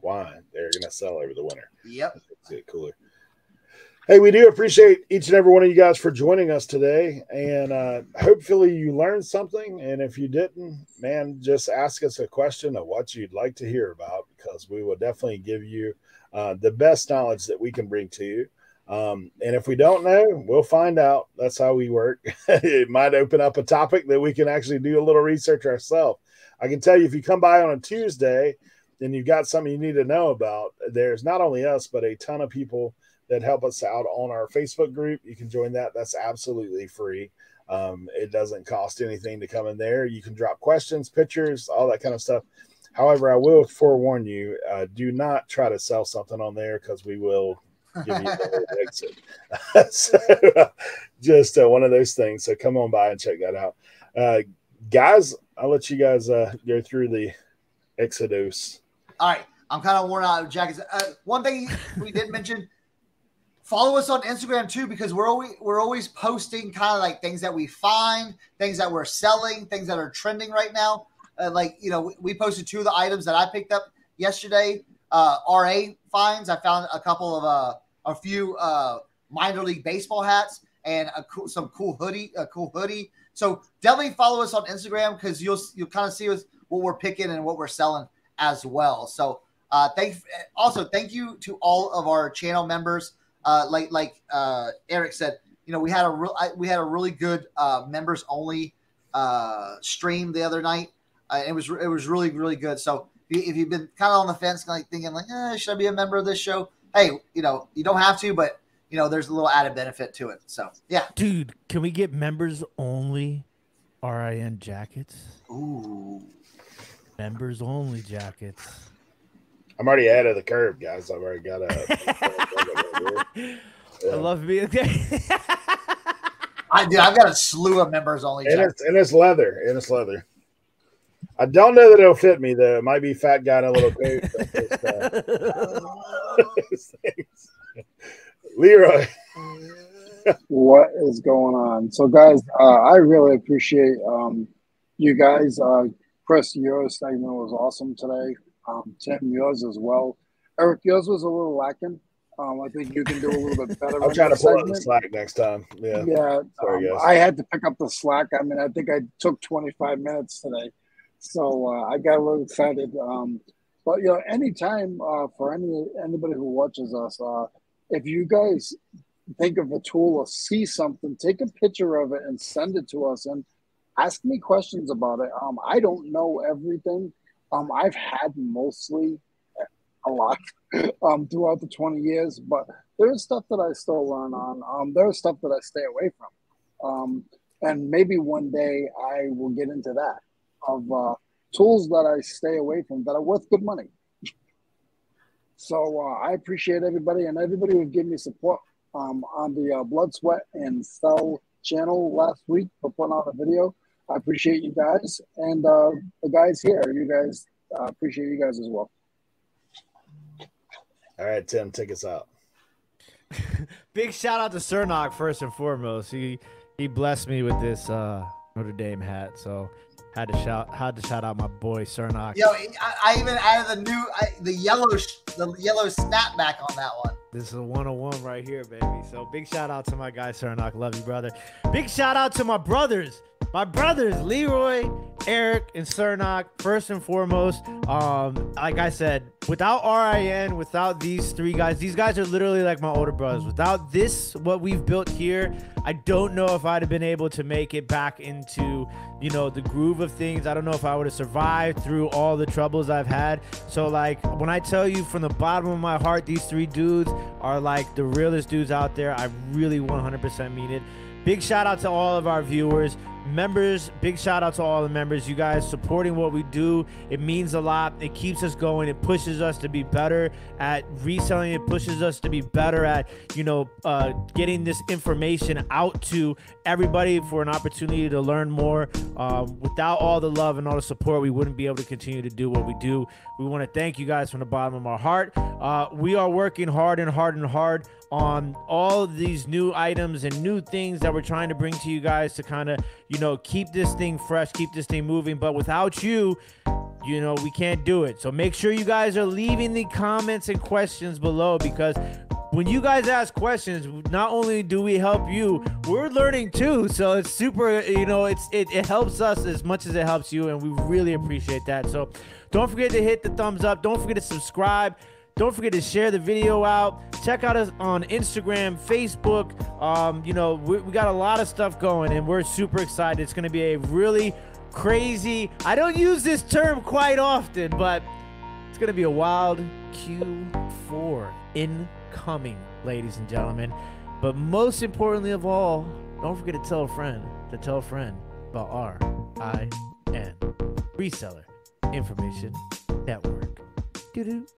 why they're gonna sell over the winter Yep. it cooler. Hey, we do appreciate each and every one of you guys for joining us today. And uh, hopefully you learned something. And if you didn't, man, just ask us a question of what you'd like to hear about because we will definitely give you uh, the best knowledge that we can bring to you. Um, and if we don't know, we'll find out. That's how we work. it might open up a topic that we can actually do a little research ourselves. I can tell you if you come by on a Tuesday and you've got something you need to know about, there's not only us, but a ton of people that help us out on our Facebook group. You can join that. That's absolutely free. Um, it doesn't cost anything to come in there. You can drop questions, pictures, all that kind of stuff. However, I will forewarn you: uh, do not try to sell something on there because we will give you exit. so, uh, just uh, one of those things. So come on by and check that out, uh, guys. I'll let you guys uh, go through the Exodus. All right. I'm kind of worn out of jackets. Uh, one thing we didn't mention: follow us on Instagram too, because we're always we're always posting kind of like things that we find, things that we're selling, things that are trending right now. Uh, like you know, we, we posted two of the items that I picked up yesterday. Uh, RA finds. I found a couple of uh, a few uh, minor league baseball hats and a cool, some cool hoodie, a cool hoodie. So definitely follow us on Instagram because you'll you'll kind of see us what we're picking and what we're selling as well. So uh, thank also thank you to all of our channel members. Uh, like like uh, Eric said, you know we had a real we had a really good uh, members only uh, stream the other night. Uh, it was it was really really good. So if you- if you've been kind of on the fence, like thinking like, eh, should I be a member of this show? Hey, you know you don't have to, but you know there's a little added benefit to it. So yeah, Dude, can we get members only? RIN jackets, Ooh. members only jackets. I'm already ahead of the curve, guys. I've already got a. I love being there. I do. I've got a slew of members only. and jackets. it's and it's leather, and it's leather. I don't know that it'll fit me though. It might be fat guy in a little coat. but it's, uh, Leroy, what is going on. So, guys, uh, I really appreciate um, you guys. Uh, Chris, your segment was awesome today. Um, Tim, yours as well. Eric, yours was a little lacking. Um, I think you can do a little bit better. I'm on trying to that pull up the slack next time. Yeah, Yeah, Sorry, um. I had to pick up the slack. I mean, I think I took 25 minutes today, so uh, I got a little excited. Um, but you know, anytime uh, for any anybody who watches us, uh, if you guys think of a tool or see something, take a picture of it and send it to us, and ask me questions about it. Um, I don't know everything. Um, I've had mostly a lot um, throughout the 20 years, but there's stuff that I still learn on. Um, there's stuff that I stay away from. Um, and maybe one day I will get into that of uh, tools that I stay away from that are worth good money. So uh, I appreciate everybody and everybody who gave me support um, on the uh, Blood, Sweat, and Sell channel last week for putting out a video. I appreciate you guys and uh, the guys here. You guys uh, appreciate you guys as well. All right, Tim, take us out. Big shout out to Cernoch first and foremost. He he blessed me with this uh, Notre Dame hat, so had to shout had to shout out my boy Cernoch. Yo, I, I even added the new I, the yellow the yellow snapback on that one. This is a 101 right here, baby. So big shout out to my guy Cernoch. Love you, brother. Big shout out to my brothers. My brothers, Leroy, Eric, and Cernoch, first and foremost. Um, like I said, without RIN, without these three guys, these guys are literally like my older brothers. Without this, what we've built here, I don't know if I'd have been able to make it back into, you know, the groove of things. I don't know if I would have survived through all the troubles I've had. So, like, when I tell you from the bottom of my heart, these three dudes are like the realest dudes out there, I really 100% mean it. Big shout out to all of our viewers, members. Big shout out to all the members. You guys supporting what we do. It means a lot. It keeps us going. It pushes us to be better at reselling. It pushes us to be better at, you know, uh, getting this information out to everybody for an opportunity to learn more. Um, without all the love and all the support, we wouldn't be able to continue to do what we do. We want to thank you guys from the bottom of our heart. Uh, we are working hard and hard and hard on all these new items and new things that we're trying to bring to you guys to kind of, you know, keep this thing fresh, keep this thing moving. But without you, you know, we can't do it. So make sure you guys are leaving the comments and questions below because when you guys ask questions, not only do we help you, we're learning too. So it's super, you know, it's it, it helps us as much as it helps you, and we really appreciate that. So don't forget to hit the thumbs up. Don't forget to subscribe. Don't forget to share the video out. Check out us on Instagram, Facebook. Um, you know, we, we got a lot of stuff going, and we're super excited. It's going to be a really crazy. I don't use this term quite often, but it's going to be a wild Q4 incoming, ladies and gentlemen. But most importantly of all, don't forget to tell a friend to tell a friend about R I N Reseller Information Network. Doo-doo.